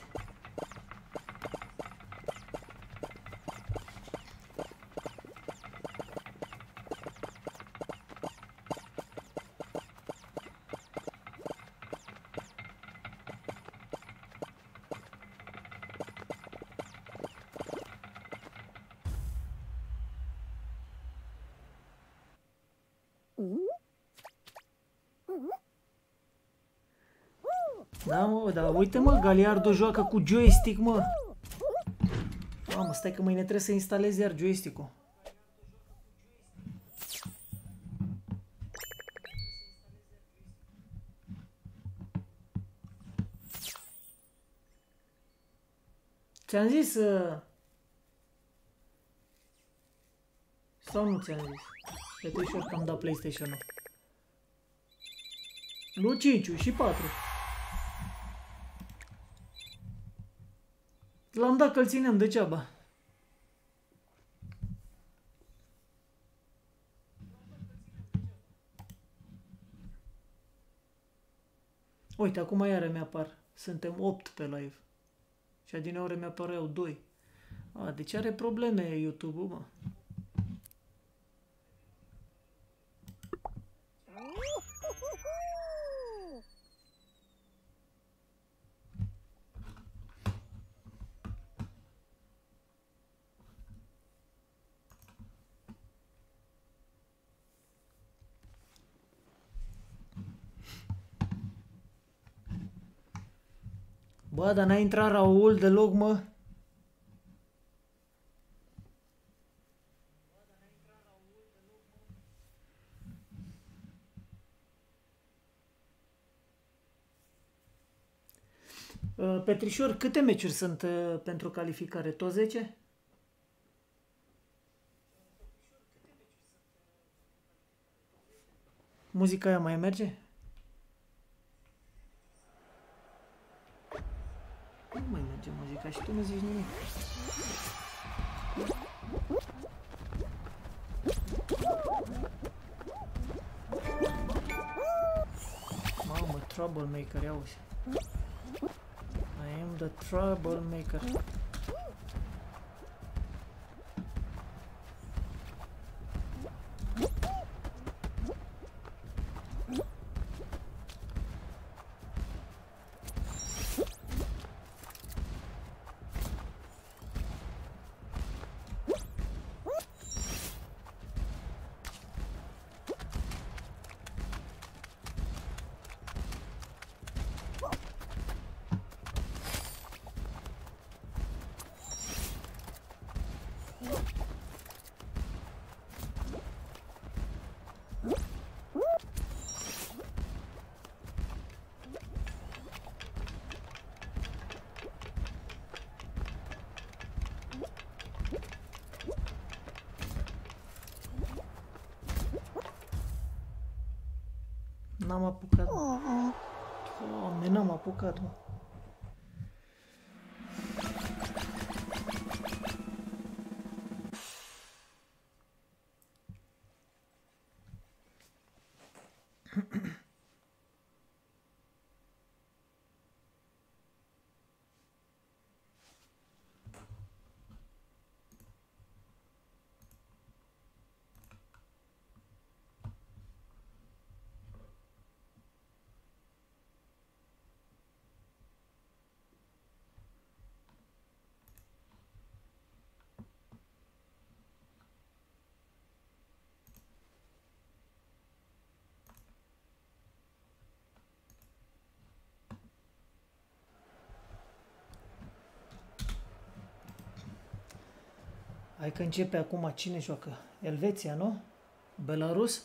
Uite mă, Galiardo joacă cu joystick, mă. Mamă, stai că mâine trebuie să instalez iar joystick-ul. Ți-am zis uh... Sau nu ți-am zis? Petrișor că am dat PlayStation-ul. Nu 5 și 4. L-am dat că-l ținem degeaba. Uite, acum iară mi-apar. Suntem 8 pe live. Și adineori mi-apăreau 2. A, deci are probleme YouTube-ul, mă. Bă, dar n-a intrat Raul deloc, mă. Uh, Petrișor, câte meciuri sunt uh, pentru calificare? Tot 10? Muzica aia mai merge? Nu mai merge muzica și tu nu zici nimic. Mamă, troublemaker, ia uzi. I am the troublemaker. N-am Hai că începe acum cine joacă? Elveția, nu? Belarus?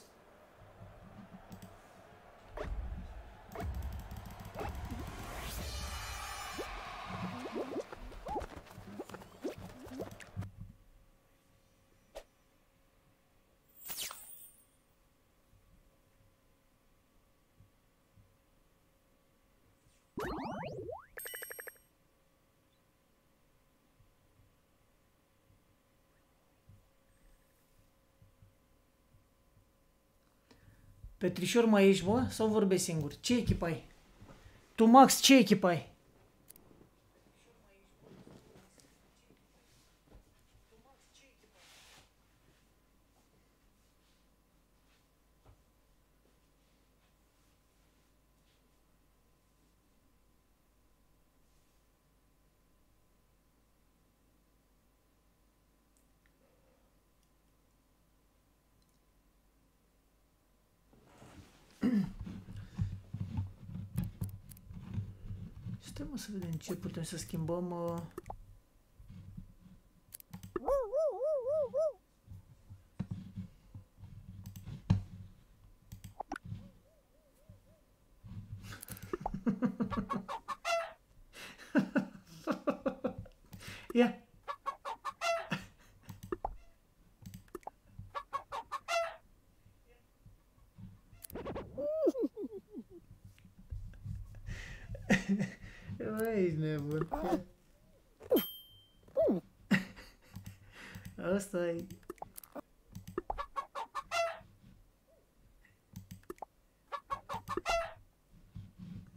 Petrișor mai ești, bă? Sau vorbesc singur? Ce echipă ai? Tu, Max, ce echipă ai? Stai mă să vedem ce putem să schimbăm. Uh... Ia. Bă, ești nebun. Asta e...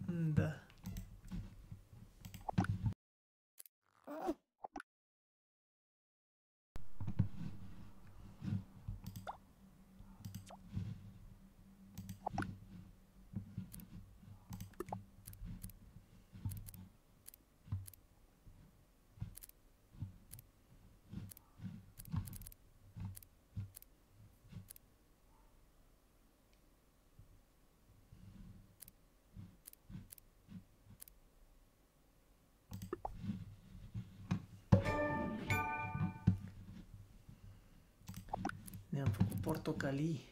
Da. Ne-am făcut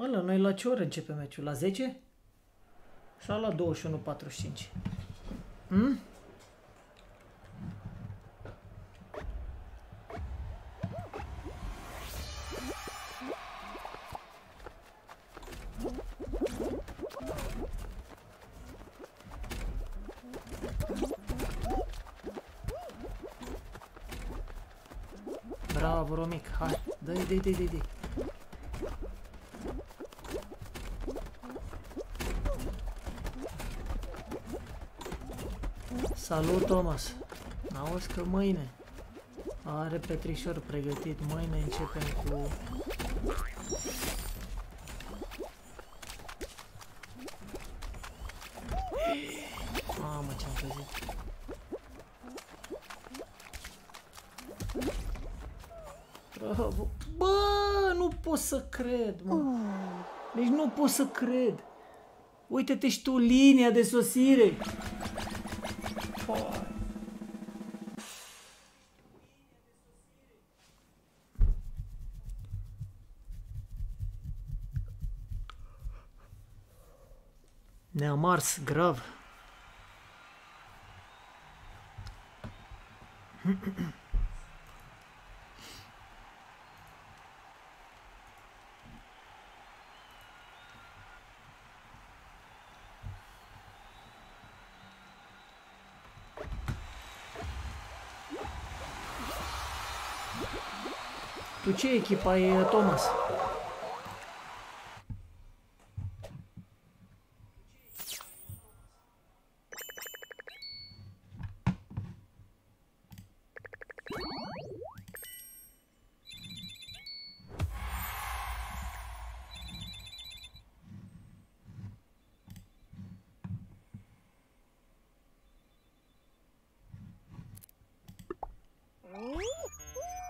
Mă, la noi la ce oră începe meciul? La 10? Sau la 21.45? Hmm? Auzi că mâine are Petrișor pregătit. Mâine începem cu... Mamă, ce-am căzit. Bravo. Bă, nu pot să cred, mă. Deci nu pot să cred. Uite-te și tu, linia de sosire. Poi. Ne-am ars grav. Tu ce echipă ai, Thomas?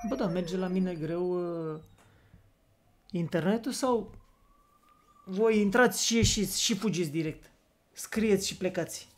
Bă, da, merge la mine greu uh, internetul sau voi intrați și ieșiți și fugiți direct? Scrieți și plecați.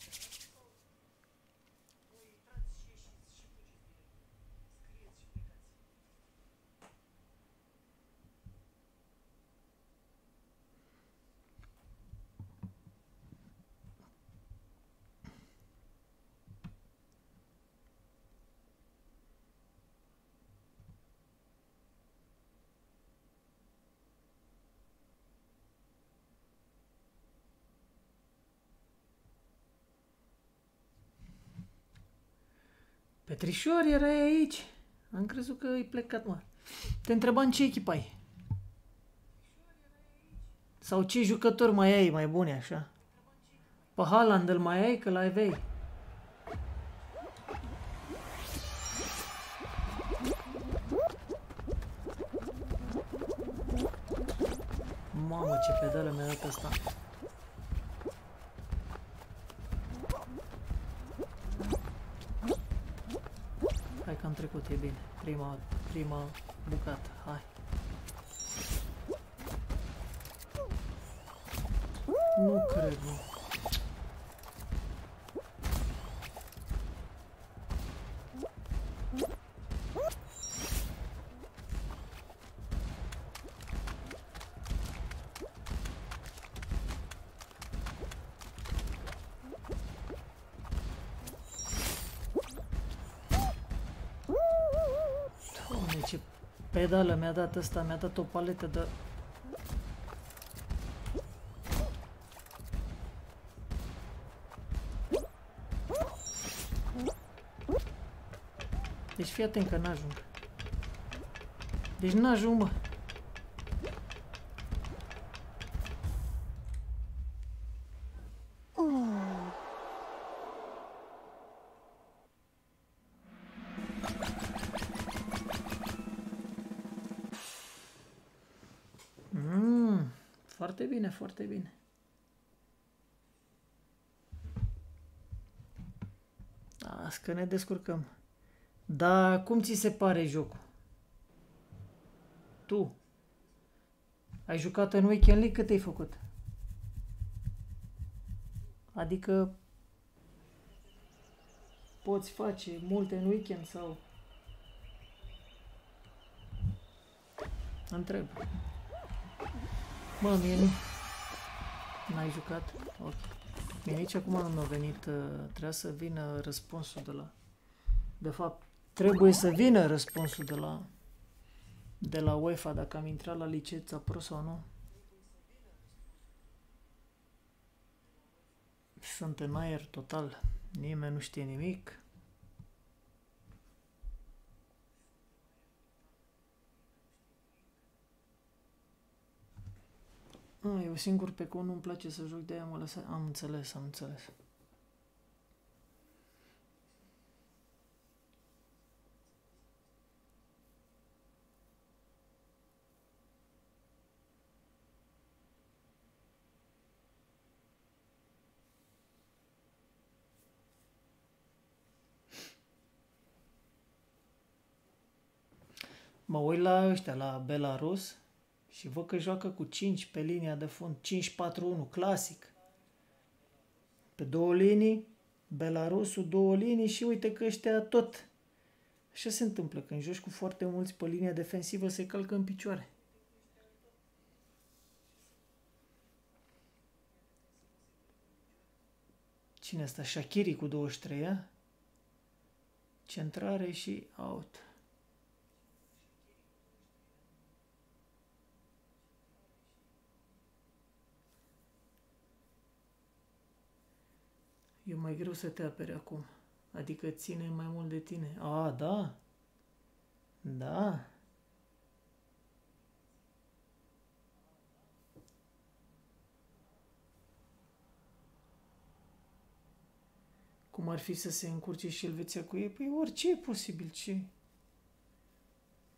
Petrișor, erai aici. Am crezut că ai plecat, mă. Te întrebam ce echipă ai. Sau ce jucători mai ai mai bune, așa. Pe Haaland îl mai ai, că l aveai. Mamă, ce pedală mi-a dat asta. Hai că am trecut, e bine. Prima, prima bucată, hai. Nu cred, nu. Doamne, ce pedală mi-a dat ăsta, mi-a dat o paletă de... Deci fii atent că n-ajung. Deci n-ajung, mă. Foarte bine, foarte bine. Las că ne descurcăm. Dar cum ți se pare jocul? Tu? Ai jucat în Weekend League? Cât ai făcut? Adică poți face multe în weekend sau... Întreb. Mă, mie nu... N-ai jucat? Ok. Mie nici acum nu mi-a venit... Uh, trebuia să vină răspunsul de la... De fapt, trebuie să vină răspunsul de la... De la UEFA, dacă am intrat la licența pro sau nu. Sunt în aer total. Nimeni nu știe nimic. A, eu singur pe cum nu-mi place să joc de aia mă lăsa... Am înțeles, am înțeles. Mă uit la ăștia, la Belarus și văd că joacă cu 5 pe linia de fund, 5-4-1, clasic. Pe două linii, Belarusul două linii și uite că ăștia tot. Așa se întâmplă, când joci cu foarte mulți pe linia defensivă se calcă în picioare. Cine asta? Shakiri cu 23, a? Centrare și out. E mai greu să te apere acum. Adică ține mai mult de tine. A, da? Da. Cum ar fi să se încurce și Elveția cu ei? Păi orice e posibil, ce?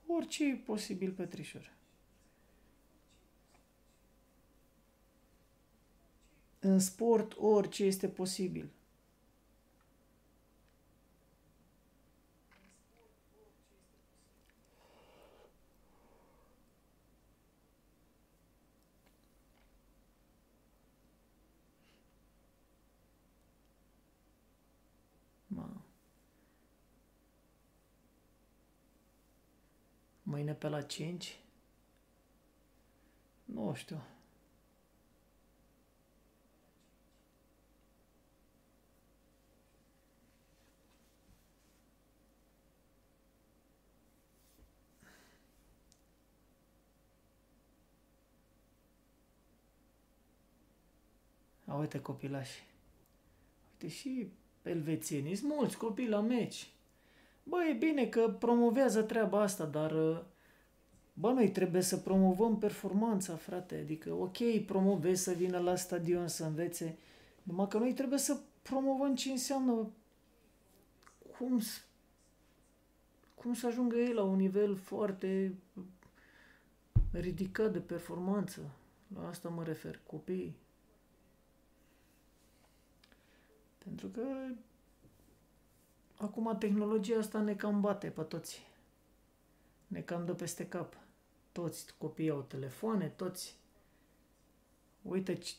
Orice e posibil, Petrișor. În sport, orice este posibil. Ma. Mâine pe la 5? Nu știu. A, uite copilași. Uite și elvețienii, sunt mulți copii la meci. Bă, e bine că promovează treaba asta, dar bă, noi trebuie să promovăm performanța, frate. Adică, ok, promovezi să vină la stadion să învețe, numai că noi trebuie să promovăm ce înseamnă cum, s- cum să ajungă ei la un nivel foarte ridicat de performanță. La asta mă refer, copiii. Pentru că acum tehnologia asta ne cam bate pe toți. Ne cam dă peste cap. Toți copiii au telefoane, toți. Uită, ce-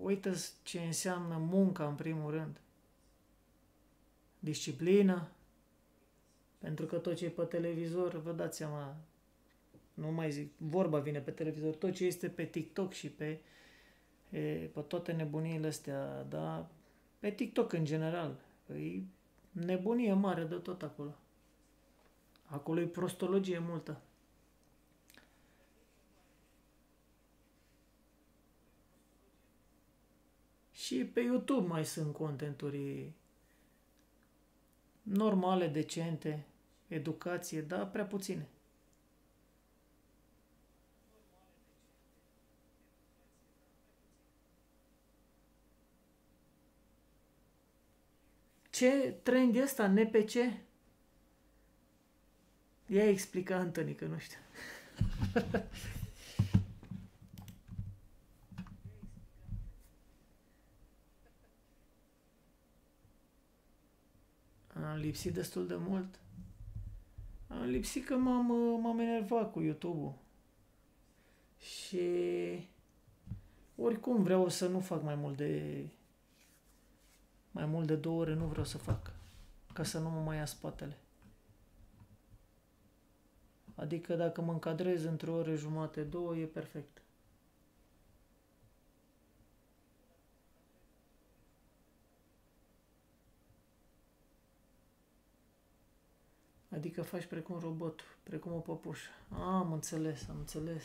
uită ce înseamnă munca în primul rând. Disciplina. Pentru că tot ce e pe televizor, vă dați seama, nu mai zic, vorba vine pe televizor, tot ce este pe TikTok și pe, e, pe toate nebuniile astea, da, pe TikTok în general. E nebunie mare de tot acolo. Acolo e prostologie multă. Și pe YouTube mai sunt contenturi normale, decente, educație, dar prea puține. Ce trend e ăsta? NPC? Ia explica, Antoni, că nu știu. Am lipsit destul de mult. Am lipsit că m-am, m-am enervat cu YouTube-ul. Și oricum vreau să nu fac mai mult de mai mult de două ore nu vreau să fac. Ca să nu mă mai ia spatele. Adică dacă mă încadrez într-o oră jumate, două, e perfect. Adică faci precum robotul, precum o păpușă. A, am înțeles, am înțeles.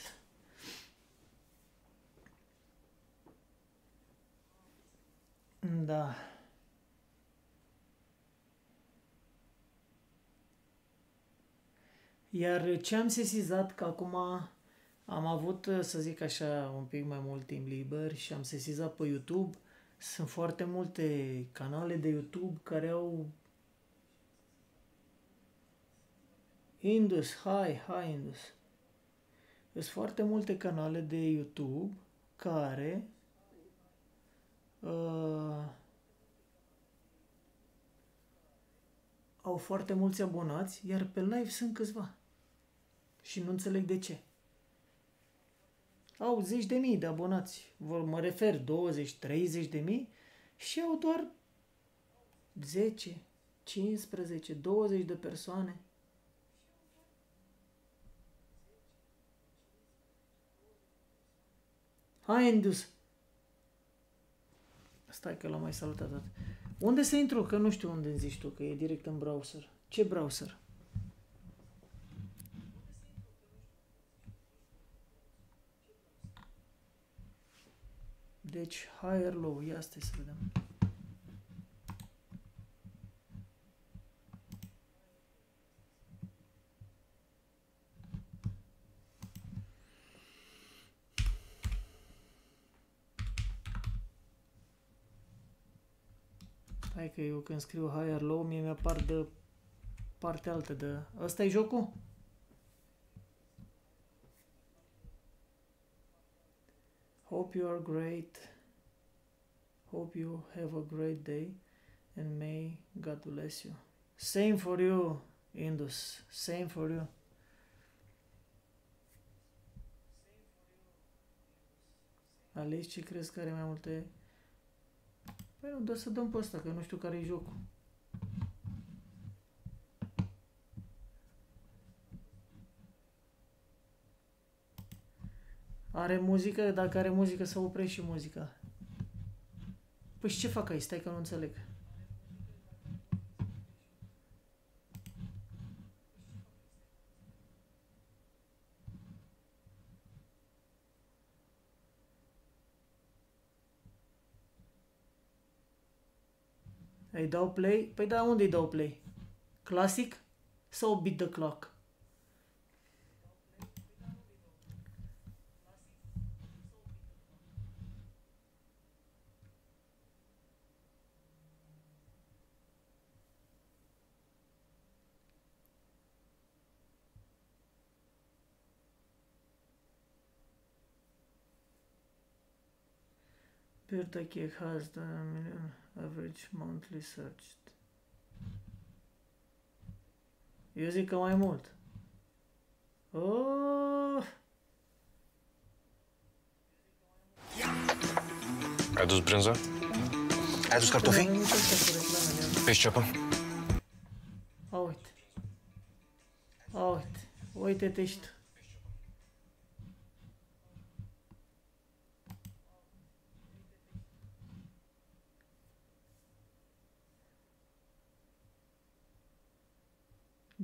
Da. Iar ce am sesizat, că acum am avut, să zic așa, un pic mai mult timp liber și am sesizat pe YouTube, sunt foarte multe canale de YouTube care au Indus, hai, hai Indus. Sunt foarte multe canale de YouTube care uh, au foarte mulți abonați, iar pe live sunt câțiva. Și nu înțeleg de ce. Au zeci de mii de abonați, vor, mă refer 20, 30 de mii și au doar 10, 15, 20 de persoane. Hai, Indus! Stai că l-am mai salutat tot. Unde să intru? Că nu știu unde îmi zici tu, că e direct în browser. Ce browser? Deci, higher low. Ia stai să vedem. Hai că eu când scriu higher low, mie mi-apar de partea altă de... Ăsta e jocul? Hope you are great. Hope you have a great day and may God bless you. Same for you, Indus. Same for you. Alegi ce crezi că are mai multe... Păi nu, dă să dăm pe ăsta, că nu știu care e jocul. Are muzică? Dacă are muzică, să oprești și muzica. Păi și ce fac aici? Stai că nu înțeleg. Îi dau play? Păi da, unde îi dau play? Classic? Sau beat the clock? Pirtake has the million average monthly searched. Eu zic că mai mult. Oh! Ai adus brânză? Ai adus cartofi? Pe ceapă? A, uite. A, uite. Uite-te și tu.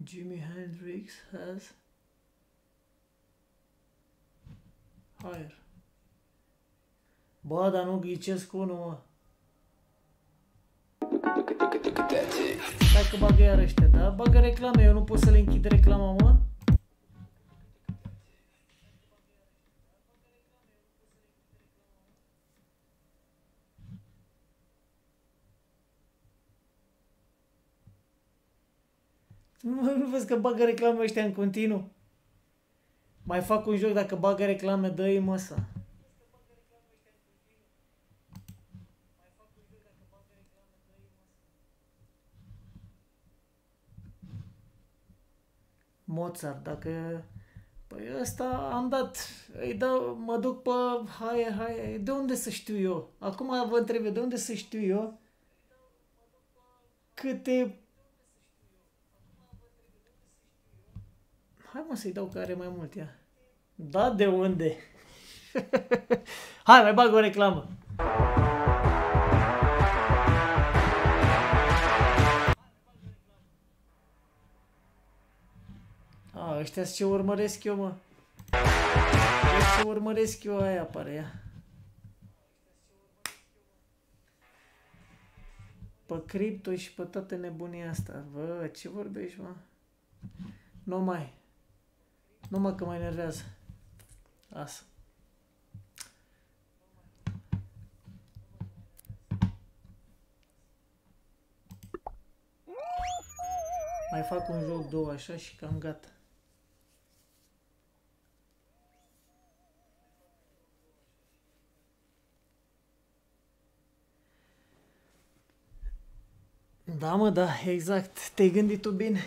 Jimi Hendrix has higher. Bă, dar nu ghicesc unul, mă. Stai că bagă iar ăștia, da? Bagă reclame, eu nu pot să le închid reclama, mă? Nu, nu vezi că bagă reclame ăștia în continuu? Mai fac un joc dacă bagă reclame, dă-i măsa. Mozart, dacă... Păi ăsta am dat, îi dau, mă duc pe hai, hai, de unde să știu eu? Acum vă întreb, eu, de unde să știu eu câte... Hai mă să-i dau care mai mult ea. Da, de unde? hai, mai bag o reclamă. A, ăștia ce urmăresc eu, mă. Ce urmăresc eu, aia apare ea. Pe cripto și pe toată nebunia asta. Vă, ce vorbești, mă? Nu mai. Nu mă că mă enervează. Asta. Mai fac un joc, două așa și cam gata. Da, mă, da, exact. Te-ai gândit tu bine.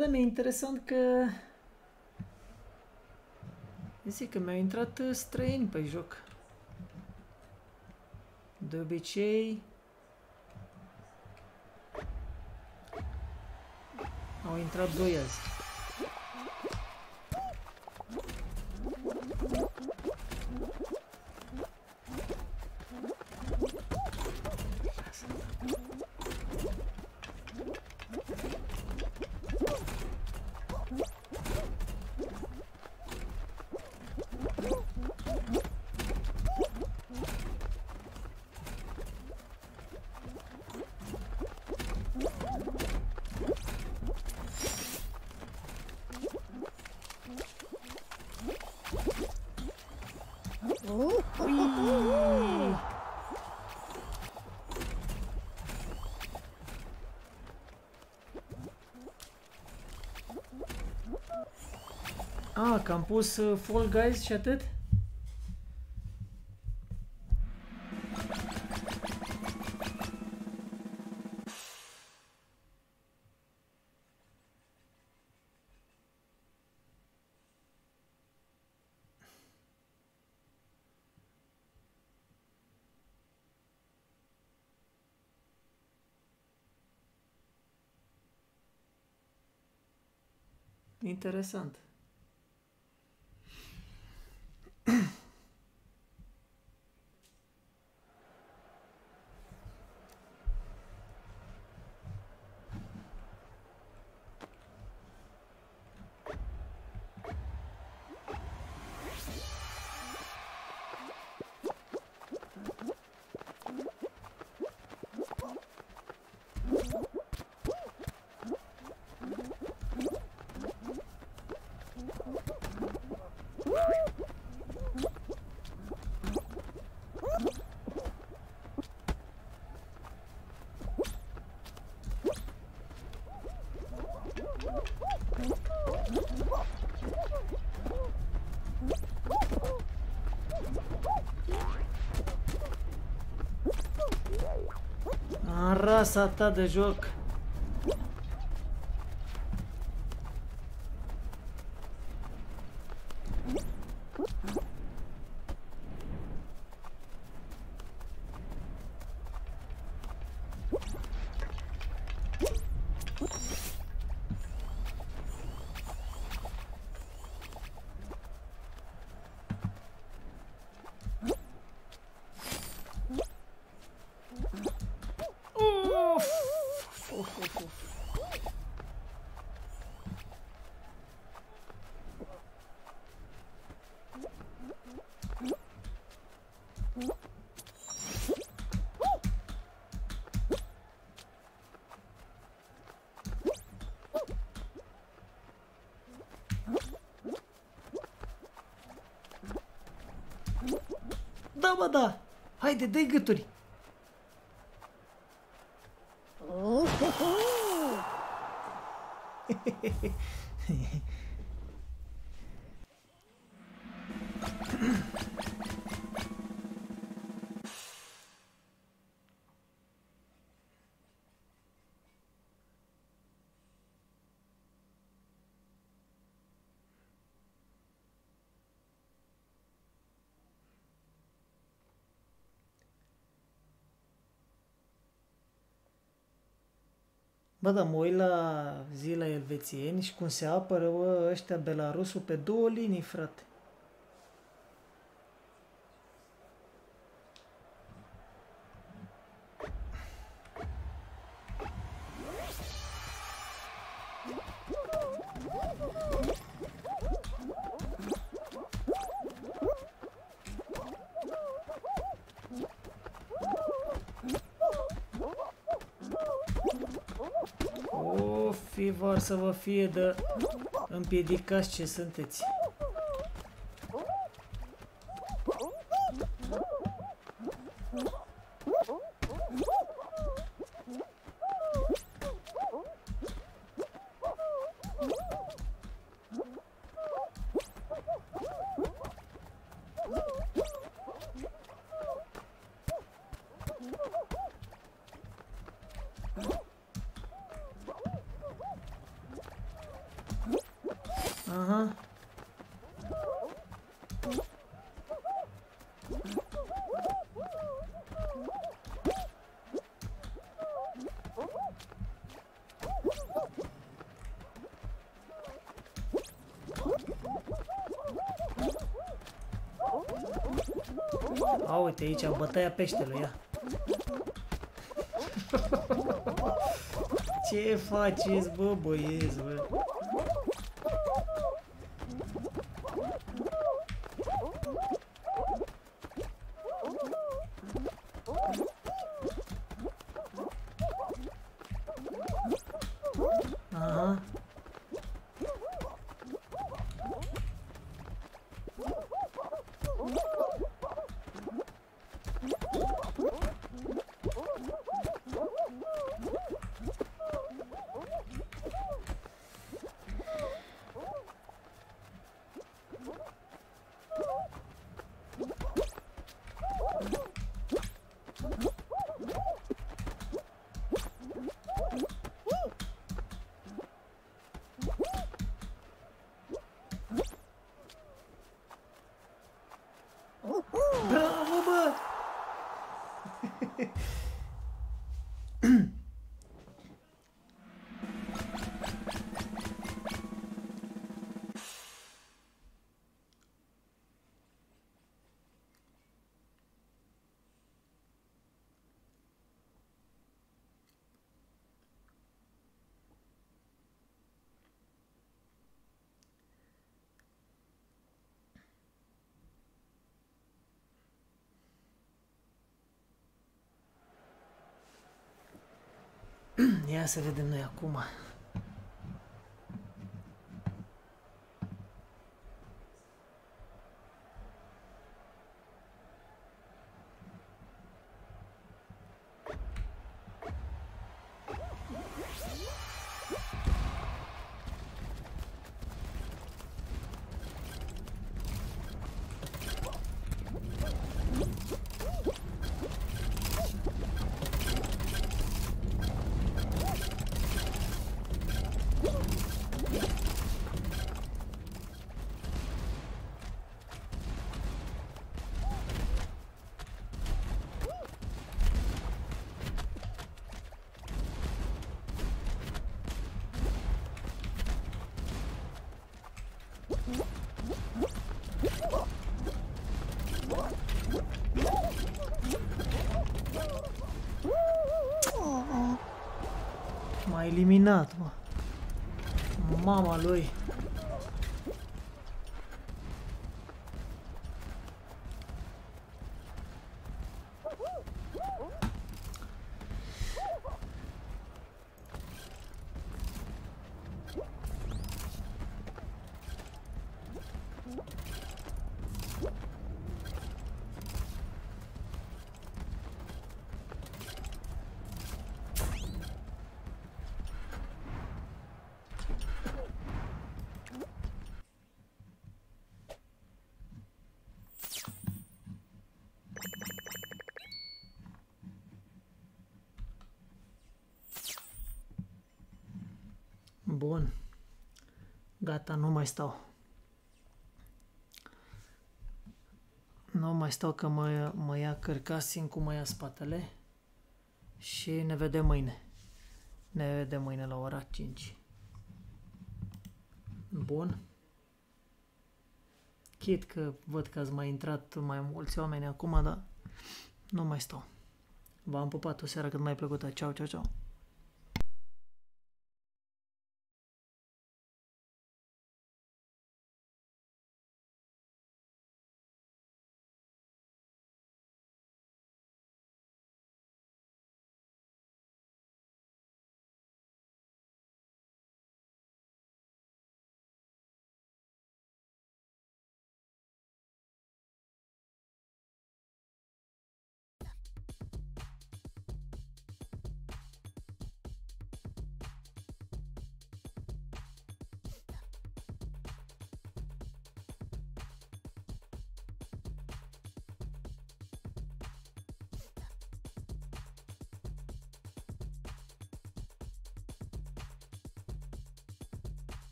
Bă, dar mi-e interesant că... Zic că mi-au intrat uh, străini pe joc. De obicei... Au intrat doi azi. A, că am pus uh, Fall Guys și atât? Interesant. În rasa ta de joc. Da, bă, da! Haide, dă-i gâturi! Bă, dar mă uit la zile elvețieni și cum se apără bă, ăștia Belarusul pe două linii, frate. Să vă fie de împiedicați ce sunteți. Uite aici, bătaia peștelui, ia. Ce faceți, bă, băieți, bă? Ia să vedem noi acum. M-a eliminat, mă. Mama lui. Bun. Gata, nu mai stau. Nu mai stau că mă, mă ia cărcasin cum mă ia spatele. Și ne vedem mâine. Ne vedem mâine la ora 5. Bun. Chit că văd că ați mai intrat mai mulți oameni acum, dar nu mai stau. V-am pupat o seară cât mai plăcută. Ceau, ceau, ceau.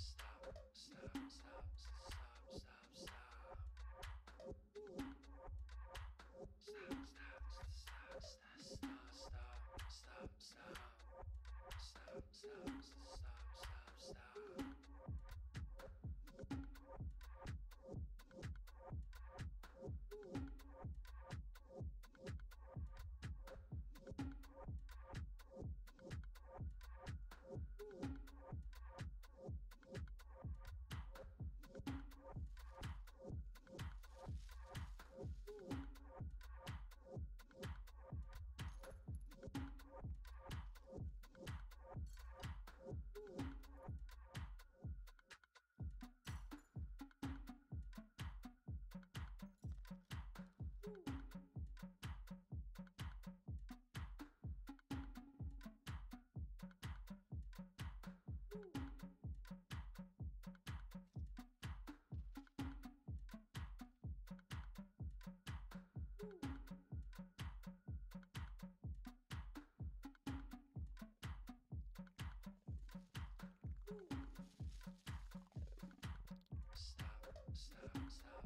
stop, stop, stop. Stop, stop, stop.